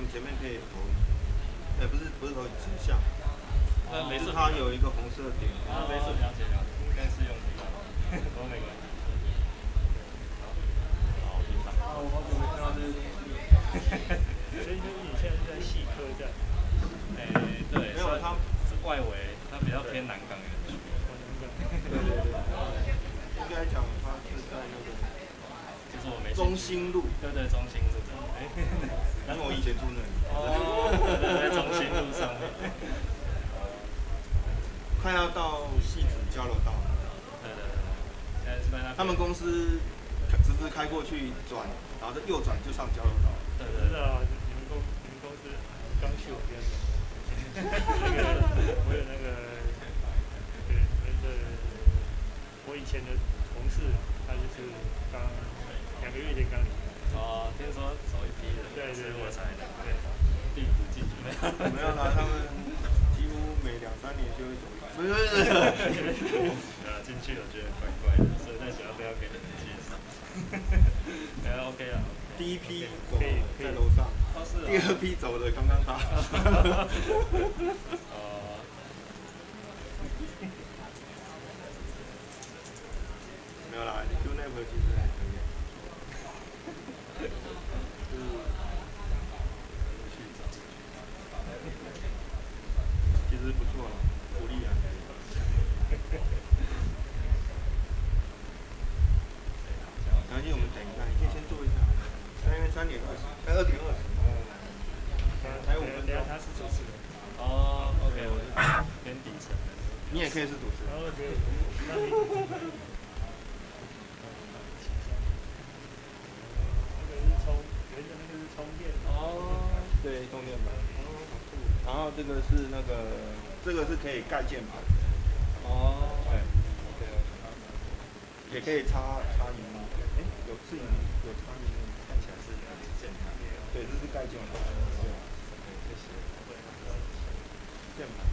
们前面可以投，哎、不是不是投指向，那没事，它有一个红色点，啊，没事，了解了解，应该是用这个，都没关系。好，平常。啊，我好久没看到这些东西。所以就是你现在是在细科这样，哎，对，没有它是外围，它比较偏南港园区。对对对，应该讲它是在那个就是我没中心路，对对，中心路这样。哎，因为我以前住那里。哦，对对对，中心路上面。快要到戏子交流道。他们公司直直开过去转，然后再右转就上交流道。对对对。知道你们公你们公司刚去我这边，那个我有那个，对，我的我以前的同事，他就是刚两个月前刚离开，哦，听说走一批人，对对对所以我才能对，地府进去。没有啦，他们几乎每两三年就会走一次。不是不是，呃，进去了觉得怪怪的，所以在想要不要给你们介绍。哎，OK 了。第一批走可以在楼上，第二批走的刚刚好。呃，没有啦，你 Q n a p 其实还可以。就是去找。其实不错啦，福利还可以。没关系，我们等一下，你可以先坐一下。三因为三点二十，哎，二点二十。还有五分钟等下他是主持人，哦，OK，我是偏底层的。你也可以是主持人哦，对，充电板。然后这个是那个，这个是可以盖键盘，哦，对，也可以插插荧幕。哎，有是荧幕，有插荧幕。看起来是有点键盘。对，这是盖键盘。对，谢谢。键盘。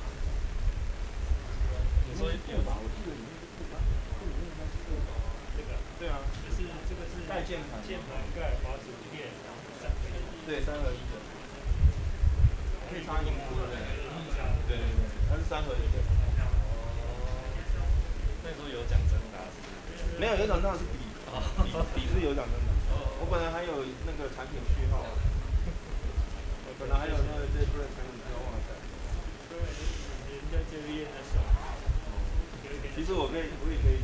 说有吧？我记得里面是库吧？这里面应该是库吧？这个对啊，就是这个是盖键盘键盘盖滑鼠垫，然后三对，三合一的。可以插荧幕，对不对？对对对，它是三合一的。那时候有奖征答是不是？没有有奖证是笔，笔是有奖证的。我本来还有那个产品序号，我本来还有那个这份产品序号忘了带。对，人家这个页的手，有一点其实我可以，我也可以。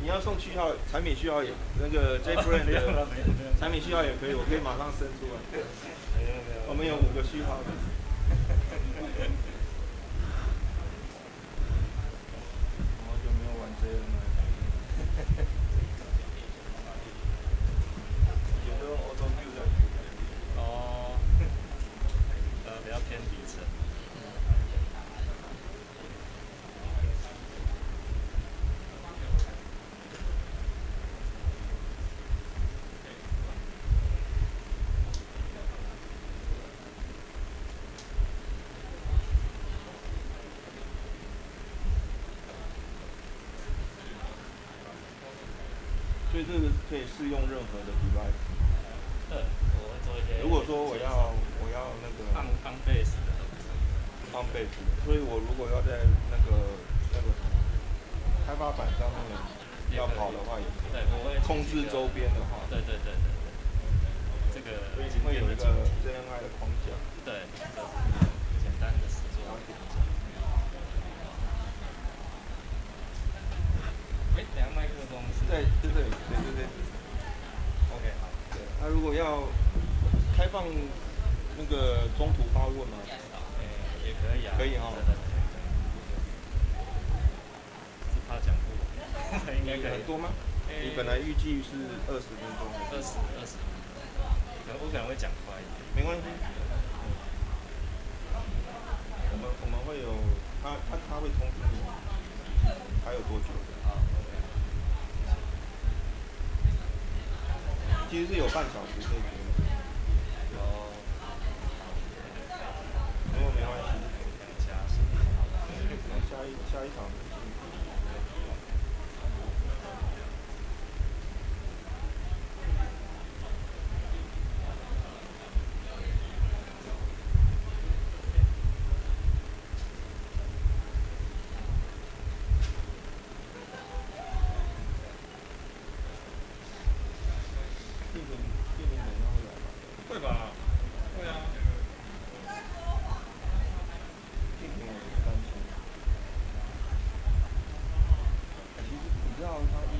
你要送序号，产品序号也那个 J Brand 的。产品序号也可以，我可以马上生出来。我们有五个序号的。好久没有玩这个了。以前都用 Auto Q 在哦。呃，比较偏底层。所以这个可以适用任何的 device。对，我会做一些。如果说我要我要那个放放 base 的，放 base，所以我如果要在那个那个开发板上面要跑的话，也可以。对，我会控制周边的话，对对对对对。这个会有一个 JNI 的框架。对，简单的实作。哎，等下麦克风是在要开放那个中途发问吗？哎，也可以啊。可以哈是怕讲不完，应该可以。很多吗？你本来预计是二十分钟。二十二十，可能我可能会讲快一点。没关系。我们我们会有他他他会通知你还有多久。好，OK。其实有半小时可以决定，有如果没关系，加时。那下一下一场。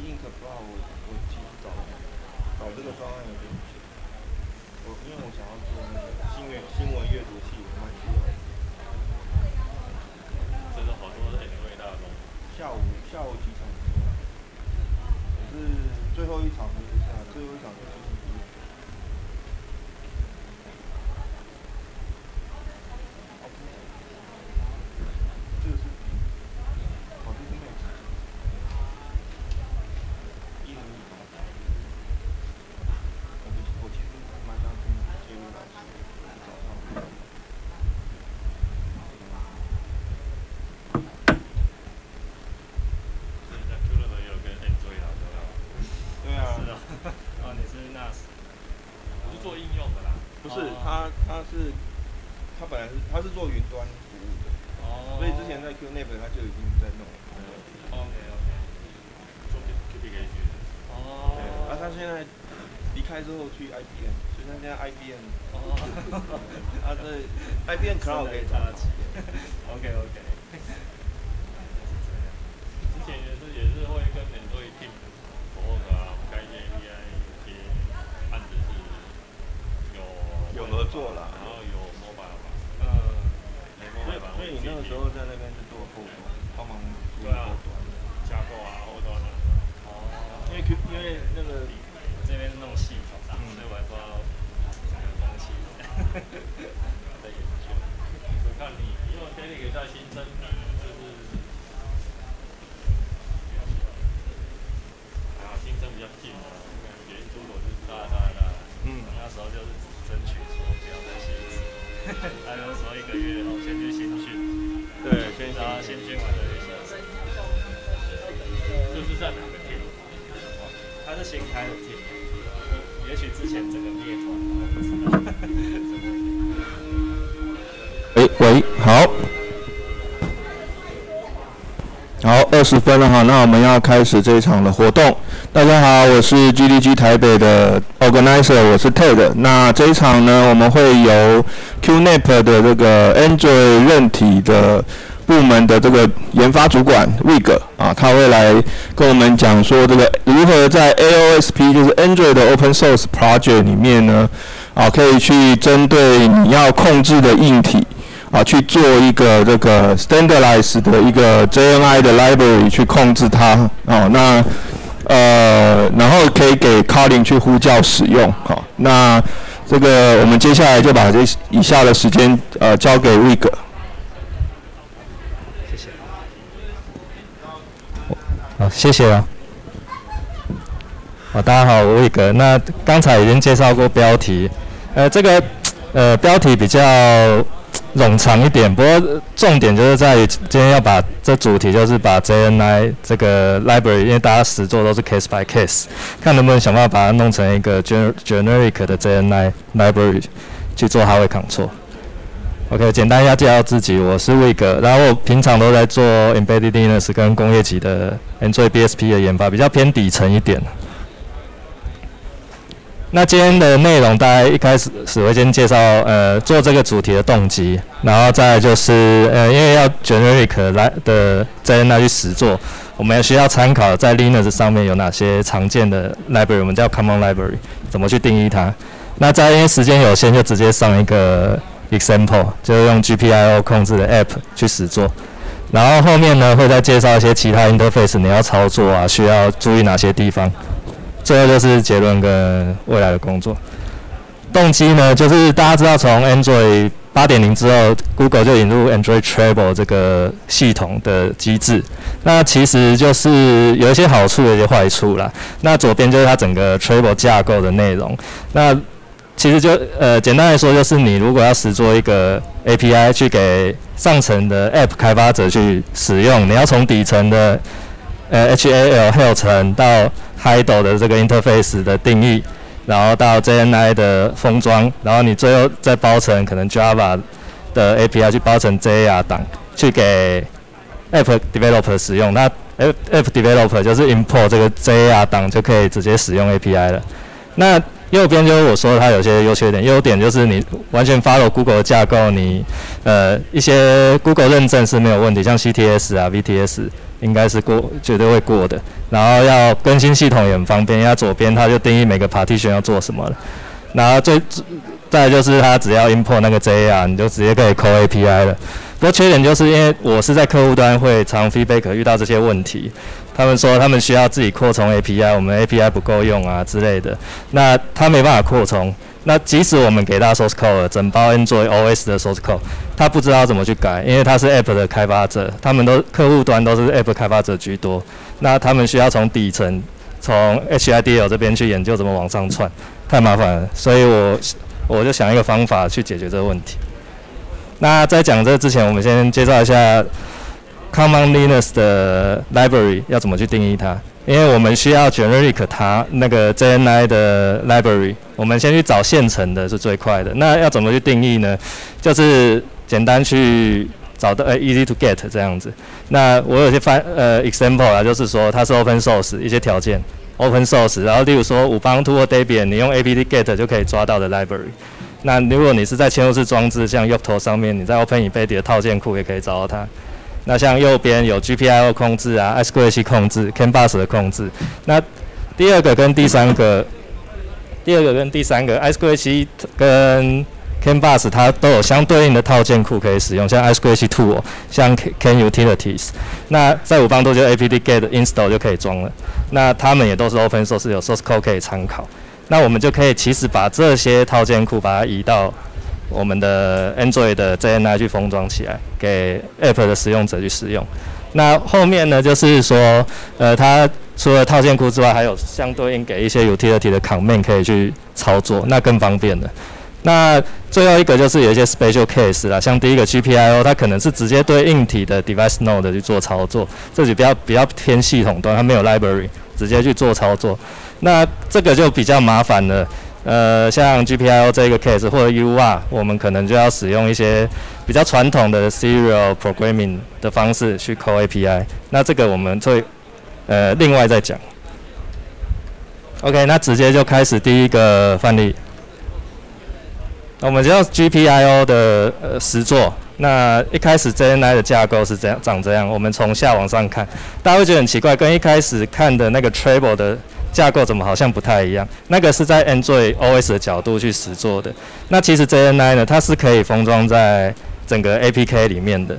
Think About 我我其实找找这个专案有点久，我因为我想要做那个新闻新闻阅读器，我蛮需要的。真的好多很伟大的东西。下午下午几场，可是最后一场就是这样，最后一场就是星期一。这个是，哦，这是 Max。一零一场。我我其实蛮想听这位老师早上。所以在 Q 乐也有跟 Android 打交道。对啊。是啊。哦，你是 NAS。我是做应用的啦。不是，他是，他本来是他是做云端服务的，哦。所以之前在 QNAP 他就已经在弄。OK OK。做 QPGA 的。哦。对，啊，他现在离开之后去 IBM，所以他现在 IBM。哦。他在 IBM Cloud 可以搭起。OK OK。我看你，因为 Daily 在新增，十分了哈，那我们要开始这一场的活动。大家好，我是 GDG 台北的 organizer，我是 Ted。那这一场呢，我们会由 QNAP 的这个 Android 韧体的部门的这个研发主管 Wig 啊，他会来跟我们讲说这个如何在 AOSP 就是 Android 的 Open Source Project 里面呢，啊，可以去针对你要控制的硬体。啊，去做一个这个 standardized 的一个 JNI 的 library 去控制它，哦，那呃，然后可以给 calling 去呼叫使用，好，那这个我们接下来就把这以下的时间呃交给 Wig。谢谢。好，谢谢啊。好，大家好，我 Wig。那刚才已经介绍过标题，呃，这个呃标题比较冗长一点，不过重点就是在于今天要把这主题就是把 JNI 这个 library，因为大家实做都是 case by case，看能不能想办法把它弄成一个 gener generic 的 JNI library 去做 hardware control。OK，简单一下介绍自己，我是 Wig，然后我平常都在做 embedded Linux 跟工业级的 Android BSP 的研发，比较偏底层一点。那今天的内容，大概一开始是会先介绍呃做这个主题的动机，然后再就是呃因为要 generic 来的在那去实做，我们需要参考在 Linux 上面有哪些常见的 library，我们叫 common library，怎么去定义它。那在因为时间有限，就直接上一个 example，就是用 GPIO 控制的 app 去实做。然后后面呢会再介绍一些其他 interface 你要操作啊，需要注意哪些地方。最后就是结论跟未来的工作。动机呢，就是大家知道从 Android 八点零之后，Google 就引入 Android Travel 这个系统的机制。那其实就是有一些好处，有一些坏处啦。那左边就是它整个 Travel 架构的内容。那其实就呃简单来说，就是你如果要实做一个 API 去给上层的 App 开发者去使用，你要从底层的呃 HAL HAL 层到 HIDO 的这个 interface 的定义，然后到 JNI 的封装，然后你最后再包成可能 Java 的 API 去包成 JR 档，去给 App Developer 使用。那 App Developer 就是 import 这个 JR 档就可以直接使用 API 了。那右边就是我说它有些优缺点，优点就是你完全 follow Google 的架构，你呃一些 Google 认证是没有问题，像 CTS 啊、VTS 应该是过绝对会过的。然后要更新系统也很方便，因为左边它就定义每个 partition 要做什么了。然后最再就是它只要 import 那个 JR，你就直接可以 call API 了。不过缺点就是因为我是在客户端会常 feedback 遇到这些问题。他们说他们需要自己扩充 API，我们 API 不够用啊之类的。那他没办法扩充。那即使我们给他 source code，整包 Android OS 的 source code，他不知道怎么去改，因为他是 App 的开发者，他们都客户端都是 App 开发者居多。那他们需要从底层，从 HIDL 这边去研究怎么往上窜，太麻烦了。所以我我就想一个方法去解决这个问题。那在讲这之前，我们先介绍一下。Common Linux 的 library 要怎么去定义它？因为我们需要 generic 它那个 JNI 的 library，我们先去找现成的是最快的。那要怎么去定义呢？就是简单去找到呃 easy to get 这样子。那我有些翻呃 example 啊，就是说它是 open source 一些条件 open source，然后例如说五邦 to 或 Debian，你用 apt get 就可以抓到的 library。那如果你是在嵌入式装置，像 Yocto 上面，你在 OpenEBD 的套件库也可以找到它。那像右边有 GPIO 控制啊，SQL 控制，CAN bus 的控制。那第二个跟第三个，第二个跟第三个，SQL 跟 CAN bus 它都有相对应的套件库可以使用，像 SQL tool，像 CAN utilities。那在五方多就 apt get install 就可以装了。那他们也都是 open source，有 source code 可以参考。那我们就可以其实把这些套件库把它移到。我们的 Android 的 JNI 去封装起来，给 App 的使用者去使用。那后面呢，就是说，呃，它除了套件库之外，还有相对应给一些 Utility 的 Command 可以去操作，那更方便的。那最后一个就是有一些 Special Case 啦，像第一个 GPIO，它可能是直接对硬体的 Device Node 去做操作，这就比较比较偏系统端，它没有 Library 直接去做操作。那这个就比较麻烦了。呃，像 GPIO 这个 case 或者 UR，我们可能就要使用一些比较传统的 serial programming 的方式去 call API。那这个我们会呃另外再讲。OK，那直接就开始第一个范例。我们知道 GPIO 的呃实作，那一开始 JNI 的架构是这样长这样。我们从下往上看，大家会觉得很奇怪，跟一开始看的那个 Travel 的。架构怎么好像不太一样？那个是在 Android OS 的角度去实做的。那其实 JNI 呢，它是可以封装在整个 APK 里面的。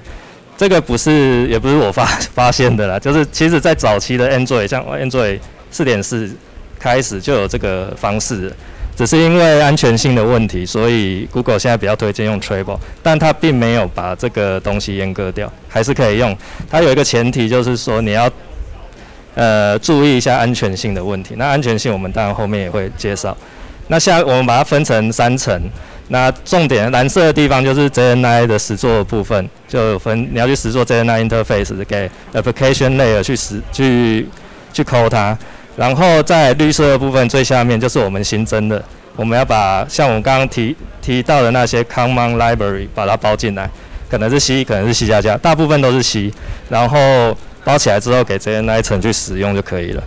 这个不是，也不是我发发现的啦，就是其实在早期的 Android，像 Android 4.4开始就有这个方式，只是因为安全性的问题，所以 Google 现在比较推荐用 Travel，但它并没有把这个东西阉割掉，还是可以用。它有一个前提，就是说你要。呃，注意一下安全性的问题。那安全性我们当然后面也会介绍。那下我们把它分成三层。那重点蓝色的地方就是 JNI 的实作部分，就分你要去实作 JNI interface 给 application layer 去实去去抠它。然后在绿色的部分最下面就是我们新增的，我们要把像我们刚刚提提到的那些 common library 把它包进来，可能是 C，可能是 C 加加，大部分都是 C。然后包起来之后，给 JNI 层去使用就可以了。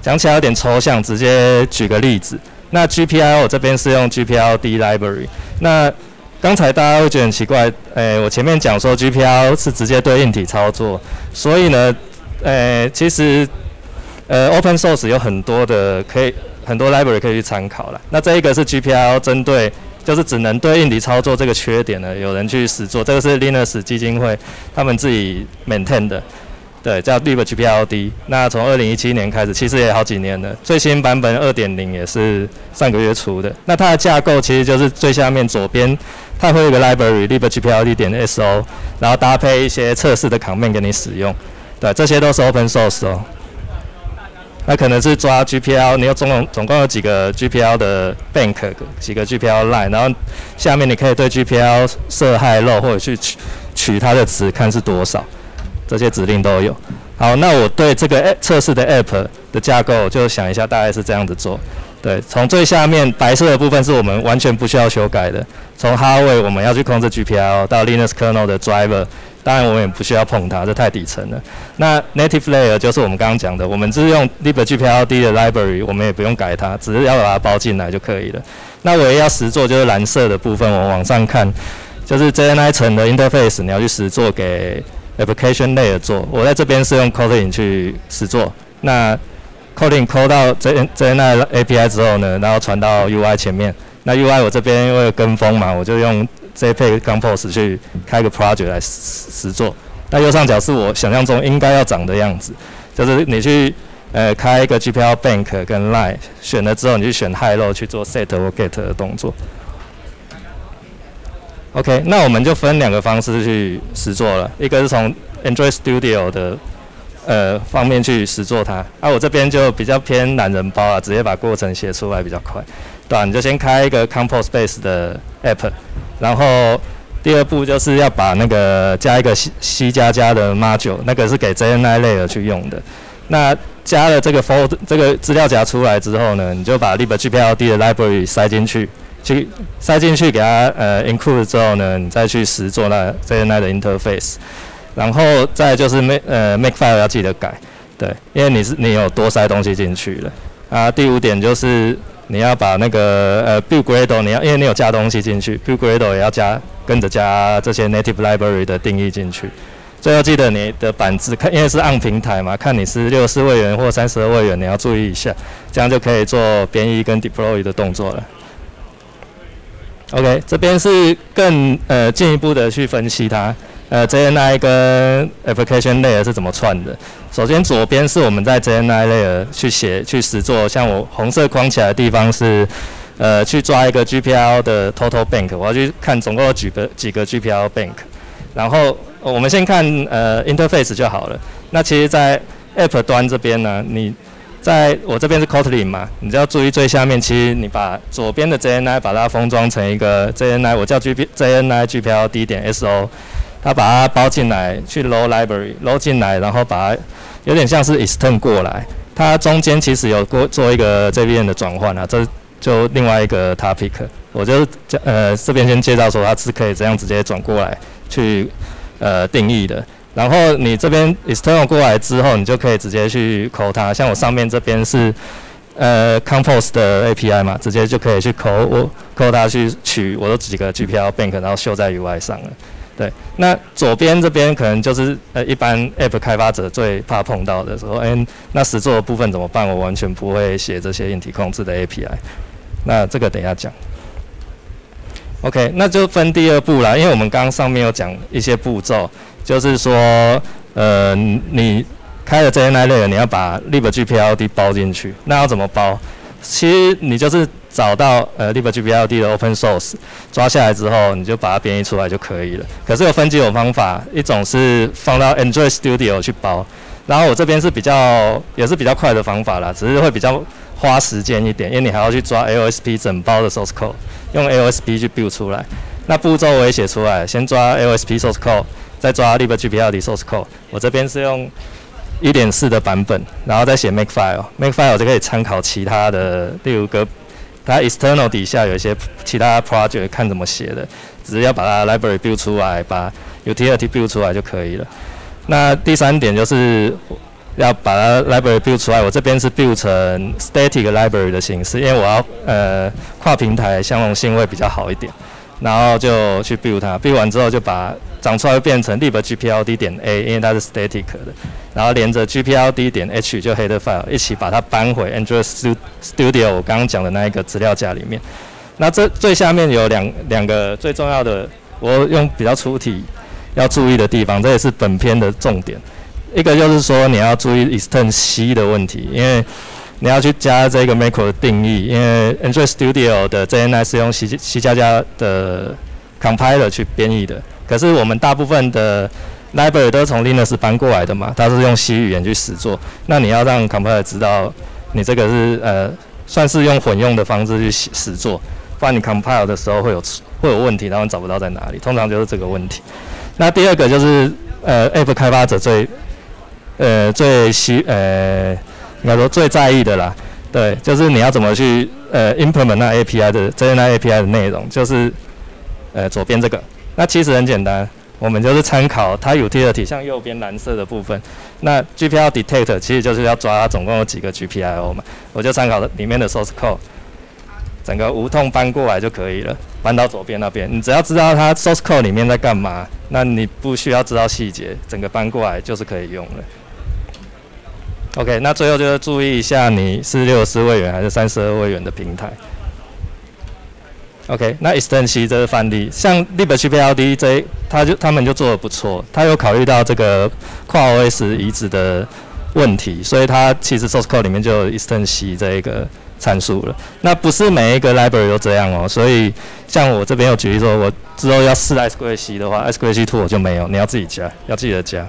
讲起来有点抽象，直接举个例子。那 GPIO 这边是用 GPLD library。那刚才大家会觉得很奇怪，诶，我前面讲说 GPL 是直接对硬体操作，所以呢，诶，其实，呃，Open Source 有很多的可以很多 library 可以去参考了。那这一个是 GPL 针对，就是只能对硬体操作这个缺点呢，有人去实做。这个是 Linux 基金会他们自己 maintain 的。对，叫 libgpld。那从二零一七年开始，其实也好几年了。最新版本二点零也是上个月出的。那它的架构其实就是最下面左边，它会有个 library libgpld 点 so，然后搭配一些测试的 command 给你使用。对，这些都是 open source 哦。那可能是抓 GPL，你有总共总共有几个 GPL 的 bank，几个 GPL line，然后下面你可以对 GPL 设害漏或者去取取它的值，看是多少。这些指令都有。好，那我对这个测试的 App 的架构就想一下，大概是这样子做。对，从最下面白色的部分是我们完全不需要修改的。从 h a r w a y 我们要去控制 GPL 到 Linux Kernel 的 Driver 当然我们也不需要碰它，这太底层了。那 native layer 就是我们刚刚讲的，我们只是用 libgpld 的 library，我们也不用改它，只是要把它包进来就可以了。那唯一要实做就是蓝色的部分，我往上看，就是 JNI 层的 interface，你要去实做给 application layer 做。我在这边是用 Kotlin 去实做，那 Kotlin 抠到 J JNI API 之后呢，然后传到 UI 前面。那 UI 我这边因为跟风嘛，我就用 JPEG Compose 去开个 project 来实实做。那右上角是我想象中应该要长的样子，就是你去呃开一个 GPL Bank 跟 Line，选了之后你去选 High Low 去做 Set 或 Get 的动作。OK，那我们就分两个方式去实做了，一个是从 Android Studio 的呃方面去实做它，啊我这边就比较偏懒人包啊，直接把过程写出来比较快。对吧？你就先开一个 Compose Base 的 App，然后第二步就是要把那个加一个 C C 加加的 Module，那个是给 JNI Layer 去用的。那加了这个 Fold 这个资料夹出来之后呢，你就把 libgpld 的 Library 塞进去，去塞进去给它呃 Include 之后呢，你再去实做那 JNI 的 Interface，然后再就是 Make 呃 Makefile 要记得改，对，因为你是你有多塞东西进去了。啊，第五点就是。你要把那个呃 build Gradle，你要因为你有加东西进去，build Gradle 也要加跟着加这些 native library 的定义进去。最后记得你的板子看，因为是按平台嘛，看你是六十四位元或三十二位元，你要注意一下，这样就可以做编译跟 deploy 的动作了。OK，这边是更呃进一步的去分析它。呃，JNI 跟 Application Layer 是怎么串的？首先，左边是我们在 JNI Layer 去写、去实做，像我红色框起来的地方是，呃，去抓一个 GPL 的 Total Bank，我要去看总共有几个几个 GPL Bank。然后我们先看呃 Interface 就好了。那其实，在 App 端这边呢，你在我这边是 Kotlin 嘛，你只要注意最下面，其实你把左边的 JNI 把它封装成一个 JNI，我叫 G P JNI GPL D 点 SO。它把它包进来，去 load library，load 进来，然后把它有点像是 extend 过来。它中间其实有过做一个这边的转换啊，这就另外一个 topic。我就呃这边先介绍说它是可以这样直接转过来去呃定义的。然后你这边 external 过来之后，你就可以直接去 call 它。像我上面这边是呃 compose 的 API 嘛，直接就可以去 call 我 call 它去取我的几个 GPL bank，然后秀在 UI 上了。对，那左边这边可能就是呃，一般 App 开发者最怕碰到的时候，哎，那实做的部分怎么办？我完全不会写这些硬体控制的 API，那这个等一下讲。OK，那就分第二步啦，因为我们刚刚上面有讲一些步骤，就是说，呃，你开了 JNI Layer，你要把 libgpld 包进去，那要怎么包？其实你就是找到呃 libgpld 的 open source，抓下来之后，你就把它编译出来就可以了。可是有分几种方法，一种是放到 Android Studio 去包，然后我这边是比较也是比较快的方法啦，只是会比较花时间一点，因为你还要去抓 LSP 整包的 source code，用 LSP 去 build 出来。那步骤我也写出来，先抓 LSP source code，再抓 libgpld source code。我这边是用。一点四的版本，然后再写 Makefile，Makefile 就可以参考其他的，例如个它 external 底下有一些其他 project 看怎么写的，只是要把它 library build 出来，把 utility build 出来就可以了。那第三点就是要把它 library build 出来，我这边是 build 成 static library 的形式，因为我要呃跨平台相容性会比较好一点。然后就去 build 它，build 完之后就把长出来变成 libgpld 点 a，因为它是 static 的，然后连着 gpld 点 h 就 header file 一起把它搬回 Android Studio 我刚刚讲的那一个资料夹里面。那这最下面有两两个最重要的，我用比较粗体要注意的地方，这也是本片的重点。一个就是说你要注意 extend C 的问题，因为你要去加这个 macro 的定义，因为 Android Studio 的 JNI 是用 C C 加加的 compiler 去编译的，可是我们大部分的 library 都是从 Linux 搬过来的嘛，它是用 C 语言去实做，那你要让 compiler 知道你这个是呃算是用混用的方式去实做，不然你 compile 的时候会有会有问题，然后找不到在哪里，通常就是这个问题。那第二个就是呃 App 开发者最呃最希呃。应该说最在意的啦，对，就是你要怎么去呃 implement 那 API 的这些那 API 的内容，就是呃左边这个。那其实很简单，我们就是参考它 utility，像右边蓝色的部分，那 GPL detect 其实就是要抓它总共有几个 GPIO 嘛，我就参考里面的 source code，整个无痛搬过来就可以了，搬到左边那边，你只要知道它 source code 里面在干嘛，那你不需要知道细节，整个搬过来就是可以用了。OK，那最后就是注意一下，你是六十四位元还是三十二位元的平台。OK，那 extend 这是范例，像 libgpld 这，他就他们就做的不错，他有考虑到这个跨 OS 移植的问题，所以它其实 source code 里面就有 extend 这一个参数了。那不是每一个 library 都这样哦，所以像我这边有举例说，我之后要试 sqc 的话，sqc two 我就没有，你要自己加，要记得加。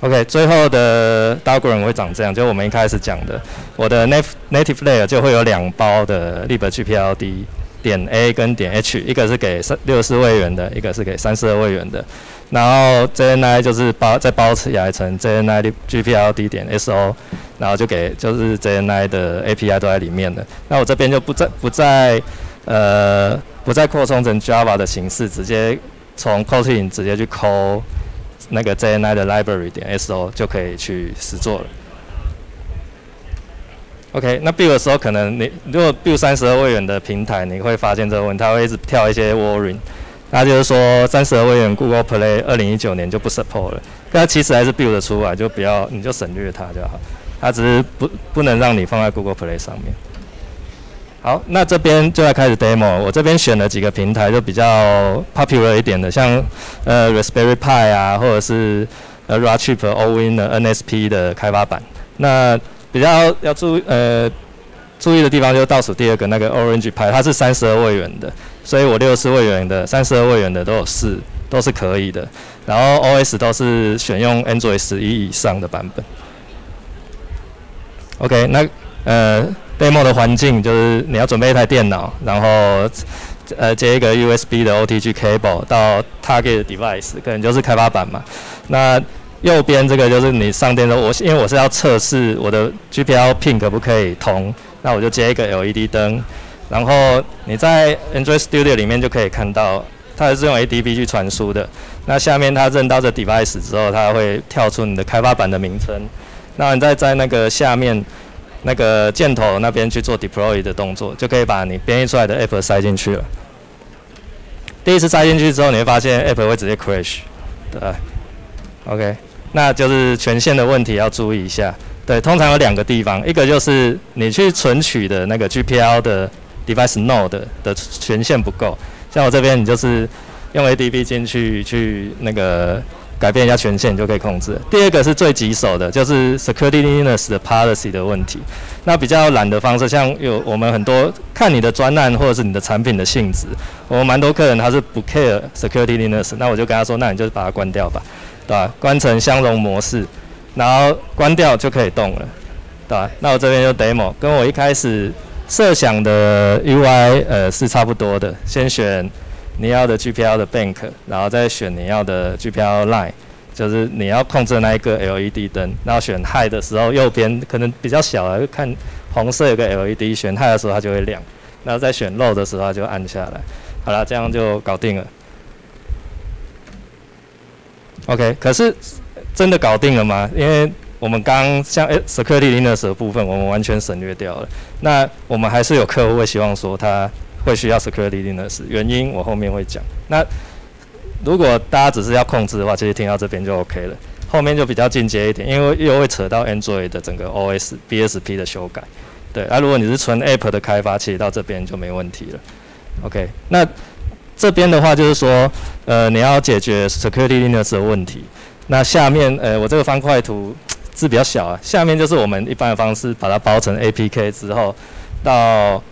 OK，最后的 diagram 会长这样，就我们一开始讲的，我的 native native layer 就会有两包的 libgpld 点 A 跟点 H，一个是给三六四位元的，一个是给三十二位元的，然后 JNI 就是包再包起来成 JNI gpld 点 so，然后就给就是 JNI 的 API 都在里面的，那我这边就不再不再呃不再扩充成 Java 的形式，直接从 Kotlin 直接去抠。那个 JNI 的 library 点 so 就可以去实做了。OK，那 build 的时候可能你如果 build 三十二位元的平台，你会发现这个问题，它会一直跳一些 warning。那就是说三十二位元 Google Play 二零一九年就不 support 了，但其实还是 build 出来，就不要你就省略它就好，它只是不不能让你放在 Google Play 上面。好，那这边就要开始 demo。我这边选了几个平台，就比较 popular 一点的，像呃 Raspberry Pi 啊，或者是呃 r a c h i p Owin 的 NSP 的开发版。那比较要注呃注意的地方，就倒数第二个那个 Orange Pi，它是三十二位元的，所以我六十四位元的、三十二位元的都有试，都是可以的。然后 OS 都是选用 Android 十一以上的版本。OK，那呃。Demo 的环境就是你要准备一台电脑，然后呃接一个 USB 的 OTG cable 到 target device，可能就是开发版嘛。那右边这个就是你上电的，我因为我是要测试我的 GPL pin 可不可以通，那我就接一个 LED 灯，然后你在 Android Studio 里面就可以看到，它是用 ADB 去传输的。那下面它认到这 device 之后，它会跳出你的开发版的名称，那你再在那个下面。那个箭头那边去做 deploy 的动作，就可以把你编译出来的 app 塞进去了。第一次塞进去之后，你会发现 app 会直接 crash，对，OK，那就是权限的问题要注意一下。对，通常有两个地方，一个就是你去存取的那个 GPL 的 device node 的权限不够，像我这边你就是用 ADB 进去去那个。改变一下权限你就可以控制。第二个是最棘手的，就是 security linux 的 policy 的问题。那比较懒的方式，像有我们很多看你的专案或者是你的产品的性质，我们蛮多客人他是不 care security linux，那我就跟他说，那你就把它关掉吧，对吧？关成相容模式，然后关掉就可以动了，对吧？那我这边就 demo，跟我一开始设想的 UI 呃是差不多的，先选。你要的 GPL 的 bank，然后再选你要的 GPL line，就是你要控制那一个 LED 灯。然后选 high 的时候，右边可能比较小啊，看红色有个 LED，选 high 的时候它就会亮。然后再选 low 的时候它就按下来。好了，这样就搞定了。OK，可是真的搞定了吗？因为我们刚像 security Linux 的部分，我们完全省略掉了。那我们还是有客户会希望说他。会需要 security Linux，原因我后面会讲。那如果大家只是要控制的话，其实听到这边就 OK 了。后面就比较进阶一点，因为又会扯到 Android 的整个 OS BSP 的修改。对，那如果你是纯 App 的开发，其实到这边就没问题了。OK，那这边的话就是说，呃，你要解决 security Linux 的问题。那下面，呃，我这个方块图字比较小啊，下面就是我们一般的方式，把它包成 APK 之后到。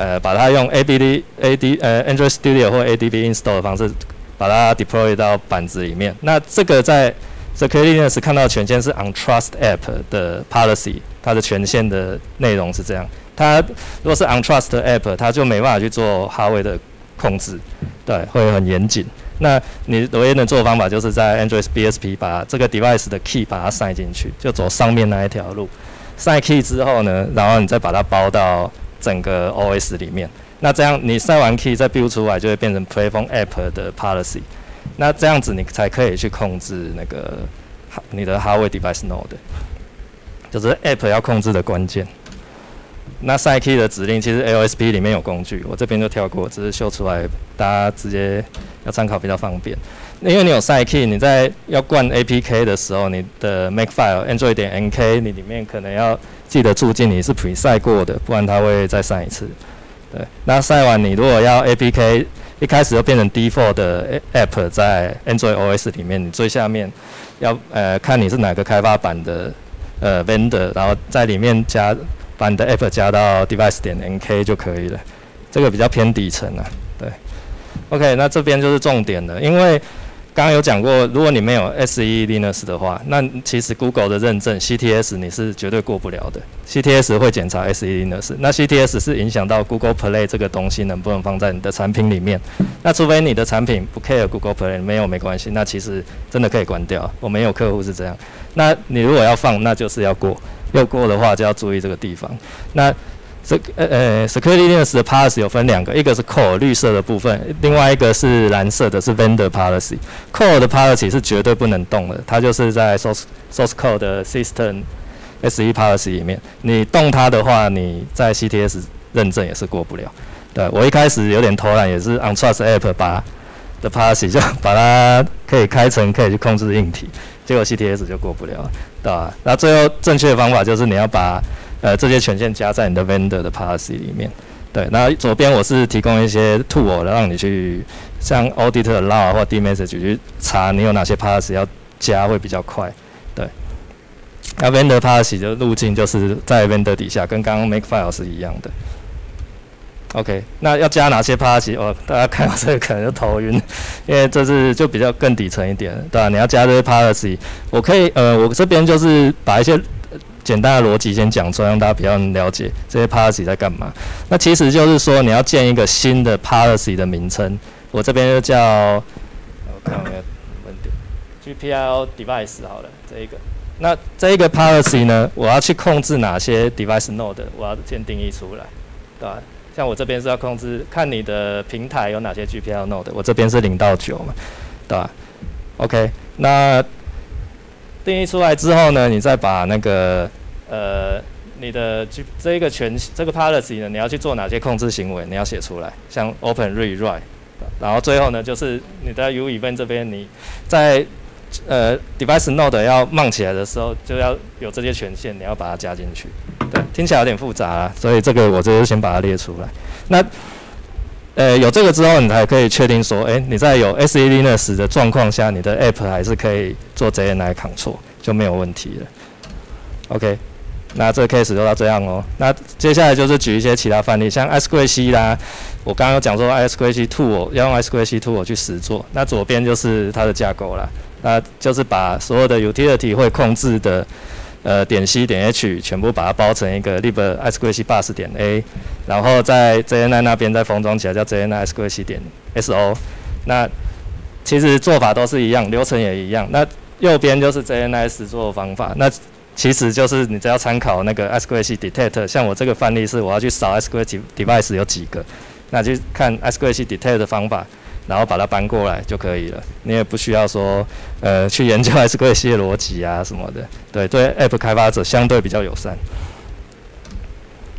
呃，把它用 A B D A D 呃 Android Studio 或 A D B install 的方式，把它 deploy 到板子里面。那这个在 Security Linux 看到权限是 Untrust App 的 policy，它的权限的内容是这样。它如果是 Untrust App，它就没办法去做哈维的控制，对，会很严谨。那你唯一能做的方法就是在 Android BSP 把这个 device 的 key 把它塞进去，就走上面那一条路。塞 key 之后呢，然后你再把它包到。整个 OS 里面，那这样你塞完 key 再 build 出来，就会变成 platform app 的 policy。那这样子你才可以去控制那个你的 hardware device node，就是 app 要控制的关键。那 s i key 的指令其实 LSP 里面有工具，我这边就跳过，只是秀出来，大家直接要参考比较方便。因为你有 s i key，你在要灌 APK 的时候，你的 make file Android 点 NK，你里面可能要记得注进你是 pre 赛过的，不然它会再赛一次。对，那赛完你如果要 APK 一开始就变成 default 的 app 在 Android OS 里面，你最下面要呃看你是哪个开发版的呃 vendor，然后在里面加。把你的 app 加到 device 点 nk 就可以了，这个比较偏底层啊。对，OK，那这边就是重点了，因为刚刚有讲过，如果你没有 SE Linux 的话，那其实 Google 的认证 CTS 你是绝对过不了的。CTS 会检查 SE Linux，那 CTS 是影响到 Google Play 这个东西能不能放在你的产品里面。那除非你的产品不 care Google Play，没有没关系，那其实真的可以关掉。我没有客户是这样，那你如果要放，那就是要过。要过的话就要注意这个地方。那这呃呃，security lens 的 Policy 有分两个，一个是 Core 绿色的部分，另外一个是蓝色的，是 Vendor Policy。Core 的 Policy 是绝对不能动的，它就是在 Source Source Code 的 System SE Policy 里面，你动它的话，你在 CTS 认证也是过不了。对我一开始有点偷懒，也是 On Trust App 把的 Policy 就把它可以开成可以去控制硬体，结果 CTS 就过不了。对吧？那最后正确的方法就是你要把呃这些权限加在你的 vendor 的 policy 里面。对，那左边我是提供一些 tool 让你去像 audit law 或 d message 去查你有哪些 policy 要加会比较快。对，那 vendor policy 的路径就是在 vendor 底下，跟刚刚 make file 是一样的。OK，那要加哪些 policy？哦，大家看到这个可能就头晕，因为这是就比较更底层一点，对吧？你要加这些 policy，我可以，呃，我这边就是把一些简单的逻辑先讲出来，让大家比较了解这些 policy 在干嘛。那其实就是说，你要建一个新的 policy 的名称，我这边就叫，我看有没有问题，GPL device 好了，这一个。那这一个 policy 呢，我要去控制哪些 device node，我要先定义出来，对吧？像我这边是要控制，看你的平台有哪些 GPL node，我这边是零到九嘛，对吧？OK，那定义出来之后呢，你再把那个呃你的这一个权这个 policy 呢，你要去做哪些控制行为，你要写出来，像 open rewrite 然后最后呢就是你的 U event 这边你在呃，device node 要冒起来的时候，就要有这些权限，你要把它加进去。对，听起来有点复杂啊，所以这个我就先把它列出来。那，呃，有这个之后，你才可以确定说，哎，你在有 SE Linux 的状况下，你的 app 还是可以做 JNI control，就没有问题了。OK，那这个 case 就到这样哦。那接下来就是举一些其他范例，像 SQC 啦，我刚刚讲说 SQC tool 要用 SQC tool 去实做，那左边就是它的架构啦。那就是把所有的 utility 会控制的，呃，点 C 点 H 全部把它包成一个 lib sqc bus 点 A，然后在 JNI 那边再封装起来叫 JNI sqc 点 SO。那其实做法都是一样，流程也一样。那右边就是 JNI 实做方法，那其实就是你只要参考那个 sqc detect，像我这个范例是我要去扫 sqc device 有几个，那就看 sqc detect 的方法。然后把它搬过来就可以了，你也不需要说，呃，去研究 SQC 逻辑啊什么的。对，对 App 开发者相对比较友善。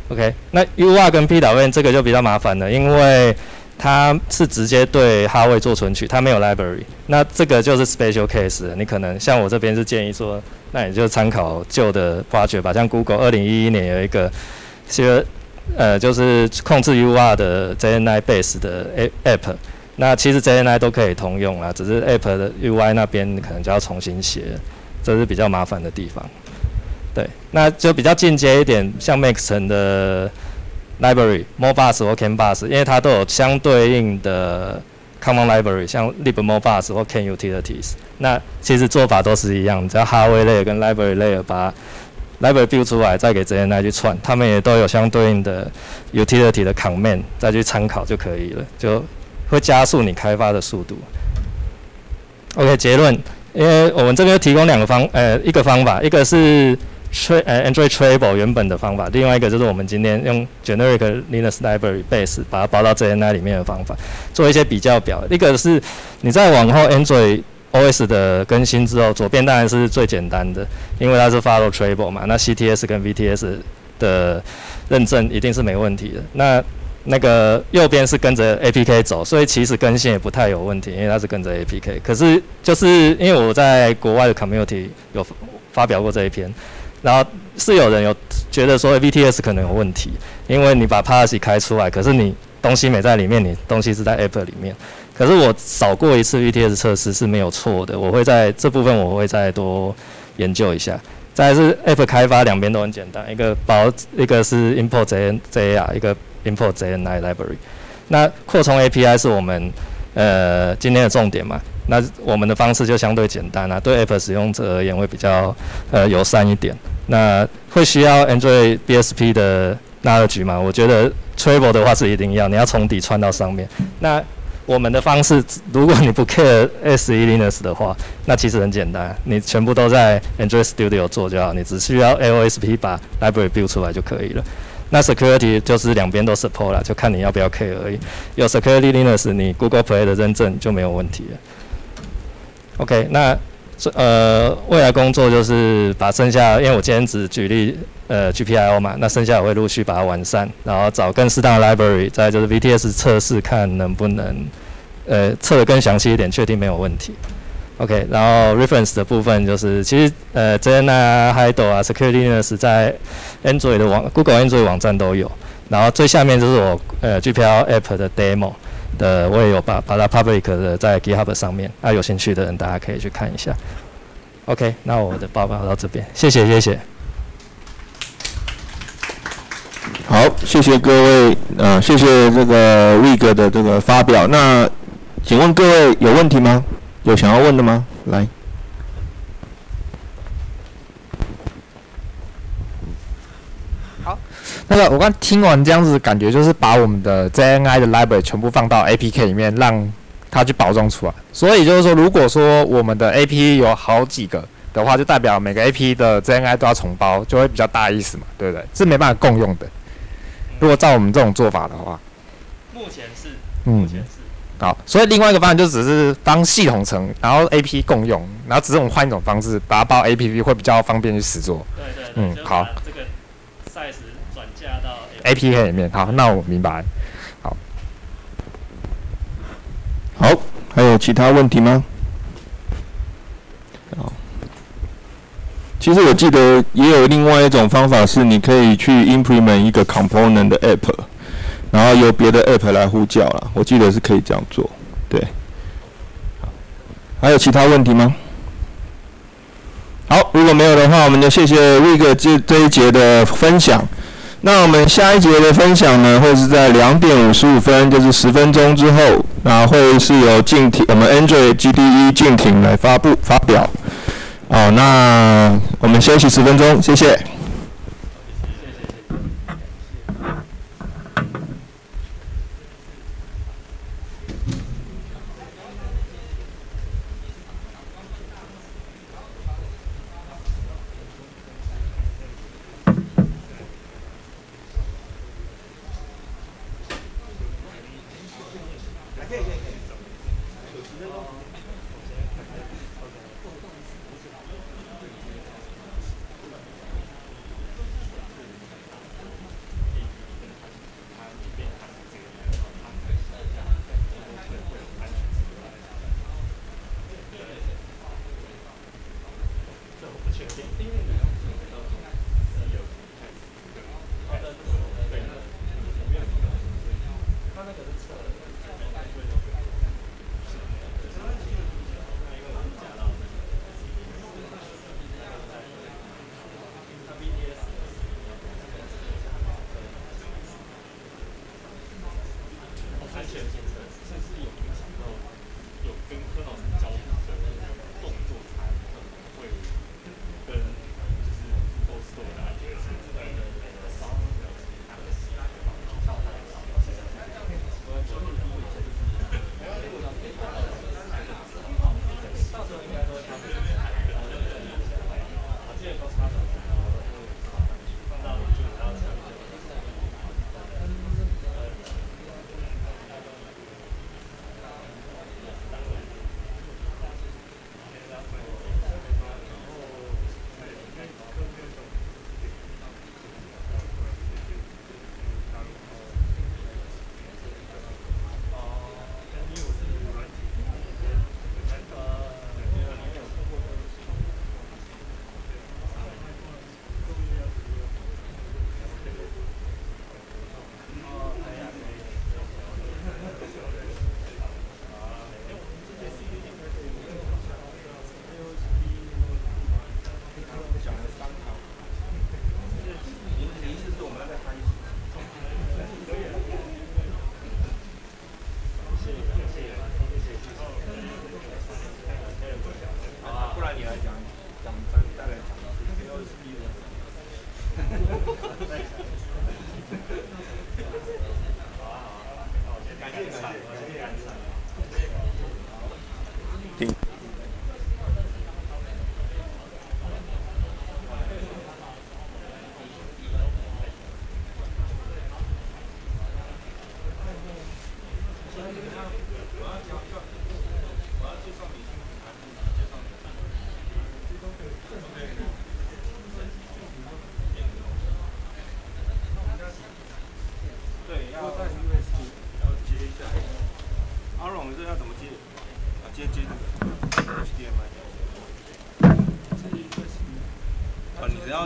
OK，那 UR 跟 P 导 N 这个就比较麻烦了，因为它是直接对哈位做存取，它没有 Library。那这个就是 Special Case，你可能像我这边是建议说，那你就参考旧的挖掘吧，像 Google 二零一一年有一个，些呃，就是控制 UR 的 JNI Base 的 App。那其实 JNI 都可以通用啦，只是 App 的 UI 那边可能就要重新写，这是比较麻烦的地方。对，那就比较进阶一点，像 Max 的 Library、m o b u s 或 CANBus，因为它都有相对应的 Common Library，像 Lib m o b u s 或 CANutilities。那其实做法都是一样，只要 Hardware Layer 跟 Library Layer 把 Library build 出来，再给 JNI 去串，他们也都有相对应的 Utility 的 Command，再去参考就可以了。就会加速你开发的速度。OK，结论，因为我们这边提供两个方，呃，一个方法，一个是 tra 呃 Android Treble 原本的方法，另外一个就是我们今天用 generic Linux library base 把它包到 JNI 里面的方法，做一些比较表。一个是你在往后 Android OS 的更新之后，左边当然是最简单的，因为它是 follow Treble 嘛，那 CTS 跟 VTS 的认证一定是没问题的。那那个右边是跟着 APK 走，所以其实更新也不太有问题，因为它是跟着 APK。可是就是因为我在国外的 community 有发表过这一篇，然后是有人有觉得说 VTS 可能有问题，因为你把 policy 开出来，可是你东西没在里面，你东西是在 App 里面。可是我扫过一次 VTS 测试是没有错的，我会在这部分我会再多研究一下。再是 App 开发两边都很简单，一个包一个是 import JN JAR，一个 import JNI library。那扩充 API 是我们呃今天的重点嘛？那我们的方式就相对简单啊，对 App 使用者而言会比较呃友善一点。那会需要 Android BSP 的 knowledge 吗？我觉得 Travel 的话是一定要，你要从底穿到上面。那我们的方式，如果你不 care S E Linux 的话，那其实很简单，你全部都在 Android Studio 做就好，你只需要 LOSP 把 library build 出来就可以了。那 security 就是两边都 support 了，就看你要不要 care 而已。有 security Linux，你 Google Play 的认证就没有问题了。OK，那呃未来工作就是把剩下，因为我今天只举例呃 GPIO 嘛，那剩下我会陆续把它完善，然后找更适当的 library，再就是 VTS 测试看能不能呃测得更详细一点，确定没有问题。OK，然后 reference 的部分就是其实呃 JN 啊、Hido 啊、Security Linux 在 Android 的网 Google Android 网站都有，然后最下面就是我呃 GPL App 的 demo 的，我也有把把它 public 的在 GitHub 上面，啊有兴趣的人大家可以去看一下。OK，那我的报告到这边，谢谢谢谢。好，谢谢各位，呃，谢谢这个魏哥的这个发表。那请问各位有问题吗？有想要问的吗？来，那个我刚听完这样子，感觉就是把我们的 JNI 的 library 全部放到 APK 里面，让它去包装出来。所以就是说，如果说我们的 APK 有好几个的话，就代表每个 APK 的 JNI 都要重包，就会比较大意思嘛，对不对？是没办法共用的。如果照我们这种做法的话，目前是，嗯目前是，好，所以另外一个方案就只是当系统层，然后 AP 共用，然后只是我们换一种方式，把它包 APP 会比较方便去实作对对对，嗯好就把这个 size 转 APK 里面。好，那我明白。好，好还有其他问题吗？好，其实我记得也有另外一种方法是，你可以去 implement 一个 component 的 app，然后由别的 app 来呼叫了。我记得是可以这样做。对，还有其他问题吗？好，如果没有的话，我们就谢谢 Wig 这这一节的分享。那我们下一节的分享呢，会是在两点五十五分，就是十分钟之后，那会是由静婷，我们 Android GDE 静婷来发布发表。好，那我们休息十分钟，谢谢。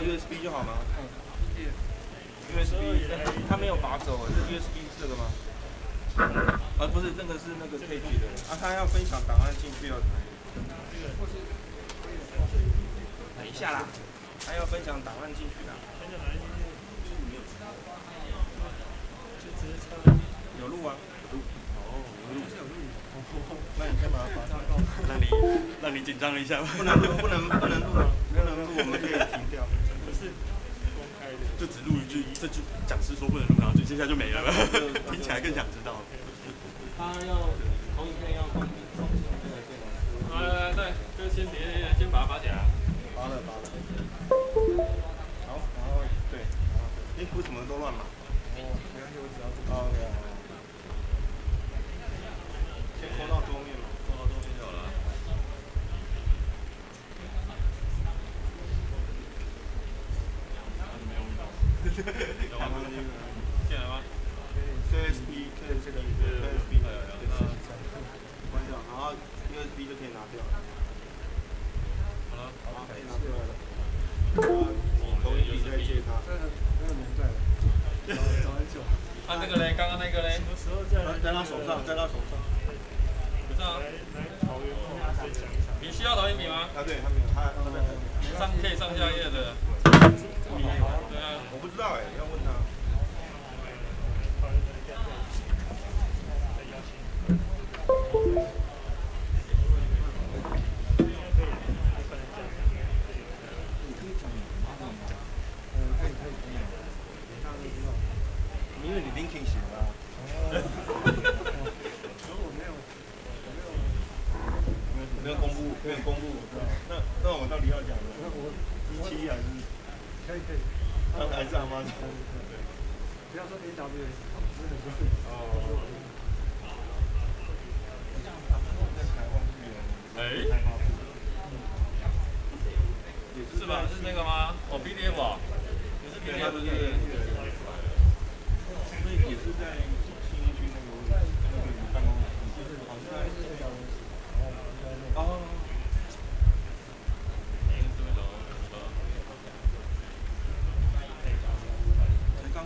U S B 就好吗？看一下，U S B，它没有拔走，是 U S B 这个吗？啊，不是，这个是那个配具的。啊，他要分享档案进去要？等一下啦，他要分享档案进去的。有路啊？哦，有路。那你先把它挂上。让你让你紧张一下。不能录，不能不能录吗？一下就没了。呗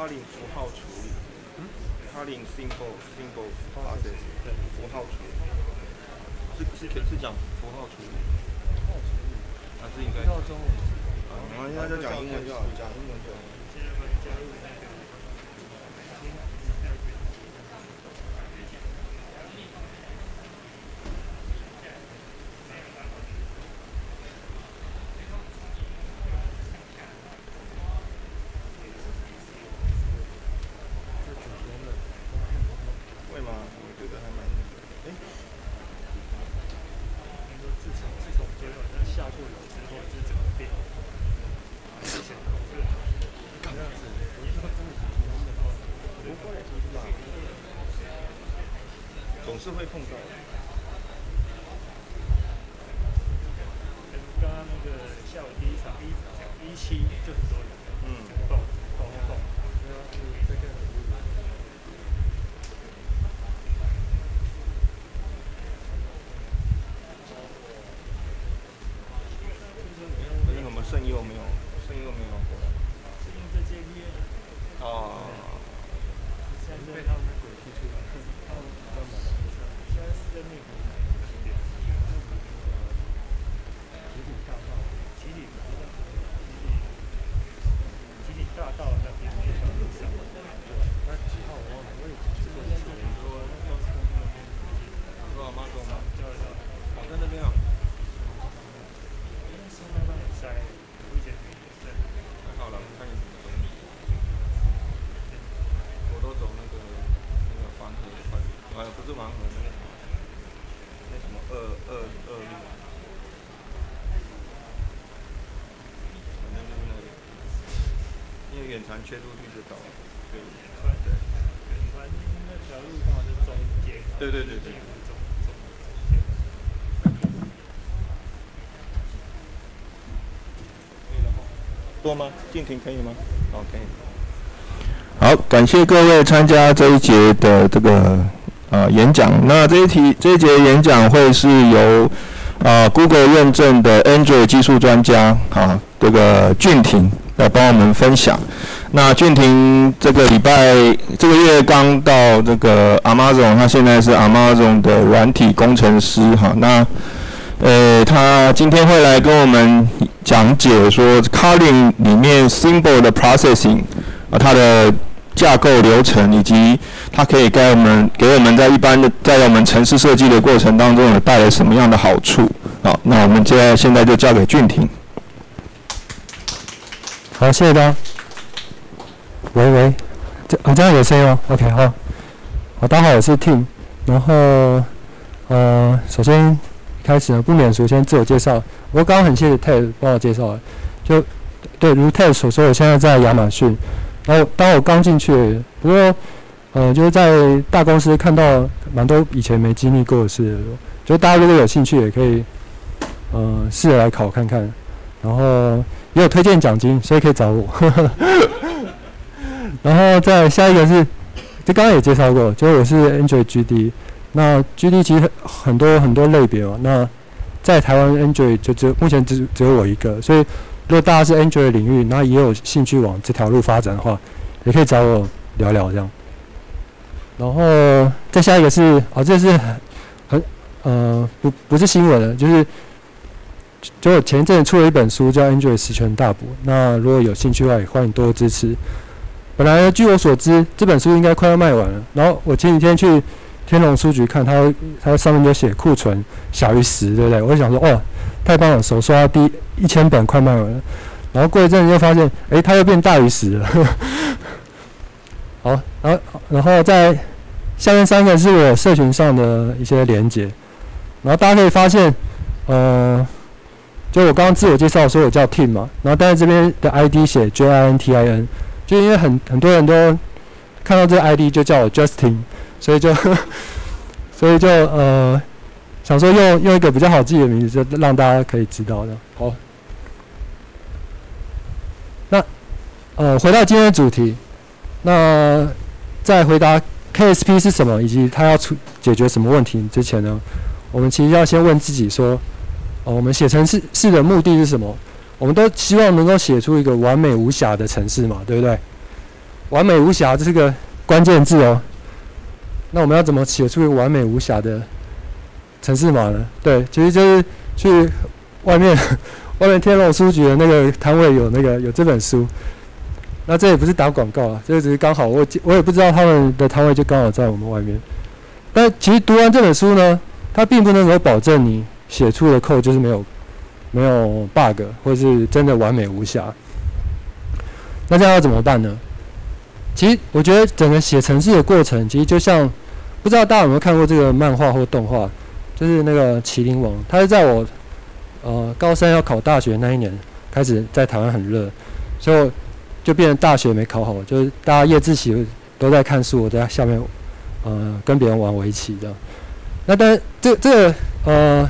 Kotlin 符号处理。嗯。Kotlin symbols symbols 对符号处理。是是是讲符号处理。符号处理。那是应该。到中文。啊，就讲英文就好，讲英文。是会碰到因为远传切出去就到了，对川对，川那条路刚好是中间，对对对对。多吗？静婷可以吗？OK。好，感谢各位参加这一节的这个呃演讲。那这一题这一节演讲会是由呃 Google 认证的 Android 技术专家啊，这个俊廷来帮我们分享。那俊廷这个礼拜这个月刚到这个 Amazon，他现在是 Amazon 的软体工程师哈。那呃，他今天会来跟我们讲解说 Kotlin 里面 symbol 的 processing 啊，它的架构流程，以及它可以给我们给我们在一般的在我们城市设计的过程当中有带来什么样的好处？好，那我们接下来现在就交给俊廷。好，谢谢大家。喂喂，这啊、这样有声音吗？OK，好。好，大家好，我是 Tim。然后，呃，首先开始呢，不免俗，先自我介绍。我刚刚很谢谢 Ted 帮我介绍了，就对，如 Ted 所说，我现在在亚马逊。然后，当我刚进去，不过，呃，就是在大公司看到蛮多以前没经历过的事，就大家如果有兴趣，也可以，呃，试着来考看看。然后也有推荐奖金，所以可以找我。然后再下一个是，这刚刚也介绍过，就是我是 Android GD。那 GD 其实很多很多类别哦。那在台湾 Android 就只有目前只只有我一个，所以如果大家是 Android 领域，那也有兴趣往这条路发展的话，也可以找我聊聊这样。然后再下一个是啊，这是很呃不不是新闻了，就是就前一阵出了一本书叫《Android 十全大补》，那如果有兴趣的话，也欢迎多多支持。本来据我所知，这本书应该快要卖完了。然后我前几天去天龙书局看，它它上面就写库存小于十，对不对？我就想说，哦，太棒了，手刷第一千本快卖完了。然后过一阵子又发现，诶，它又变大于十了。好，然后然后在下面三个是我社群上的一些连接，然后大家可以发现，呃，就我刚刚自我介绍说我叫 Tim 嘛，然后但是这边的 ID 写 J I N T I N。就因为很很多人都看到这个 ID 就叫我 Justin，所以就 所以就呃想说用用一个比较好记的名字，就让大家可以知道的。好，那呃回到今天的主题，那在回答 KSP 是什么以及它要出解决什么问题之前呢，我们其实要先问自己说，哦，我们写程式式的目的是什么？我们都希望能够写出一个完美无瑕的城市嘛，对不对？完美无瑕这是个关键字哦。那我们要怎么写出一个完美无瑕的城市码呢？对，其实就是去外面 外面天龙书局的那个摊位有那个有这本书。那这也不是打广告啊，这只是刚好我我也不知道他们的摊位就刚好在我们外面。但其实读完这本书呢，它并不能够保证你写出的 code 就是没有。没有 bug，或是真的完美无瑕，那这样要怎么办呢？其实我觉得整个写程式的过程，其实就像不知道大家有没有看过这个漫画或动画，就是那个《麒麟王》，它是在我呃高三要考大学那一年开始在台湾很热，所以就变成大学没考好，就是大家夜自习都在看书，我在下面呃跟别人玩围棋这样。那但这这呃。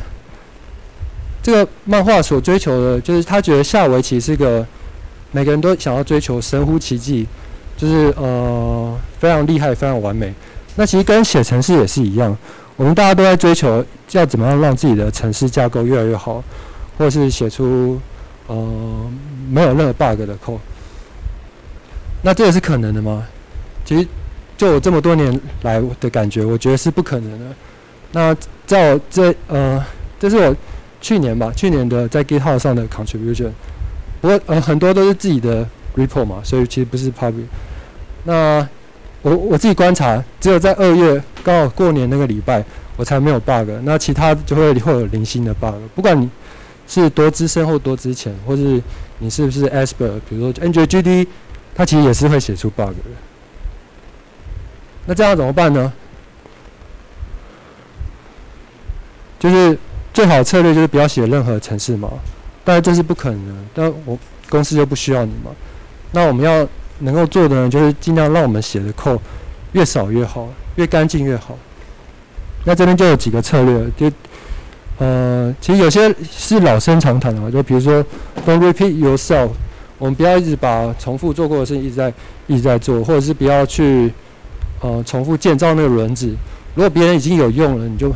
这个漫画所追求的，就是他觉得下围棋是个每个人都想要追求神乎其技，就是呃非常厉害、非常完美。那其实跟写程式也是一样，我们大家都在追求要怎么样让自己的程式架构越来越好，或者是写出呃没有任何 bug 的 code。那这也是可能的吗？其实就我这么多年来的感觉，我觉得是不可能的。那在我这呃，这是我去年吧，去年的在 GitHub 上的 contribution，不过呃很多都是自己的 report 嘛，所以其实不是 public。那我我自己观察，只有在二月刚好过年那个礼拜，我才没有 bug。那其他就会会有零星的 bug。不管你是多资深或多资浅，或是你是不是 expert，比如说 Android GD，它其实也是会写出 bug 的。那这样怎么办呢？就是最好的策略就是不要写任何程式码，当然这是不可能的，但我公司又不需要你嘛。那我们要能够做的呢，就是尽量让我们写的 code 越少越好，越干净越好。那这边就有几个策略，就呃，其实有些是老生常谈的嘛，就比如说 don't repeat yourself，我们不要一直把重复做过的事情一直在一直在做，或者是不要去呃重复建造那个轮子。如果别人已经有用了，你就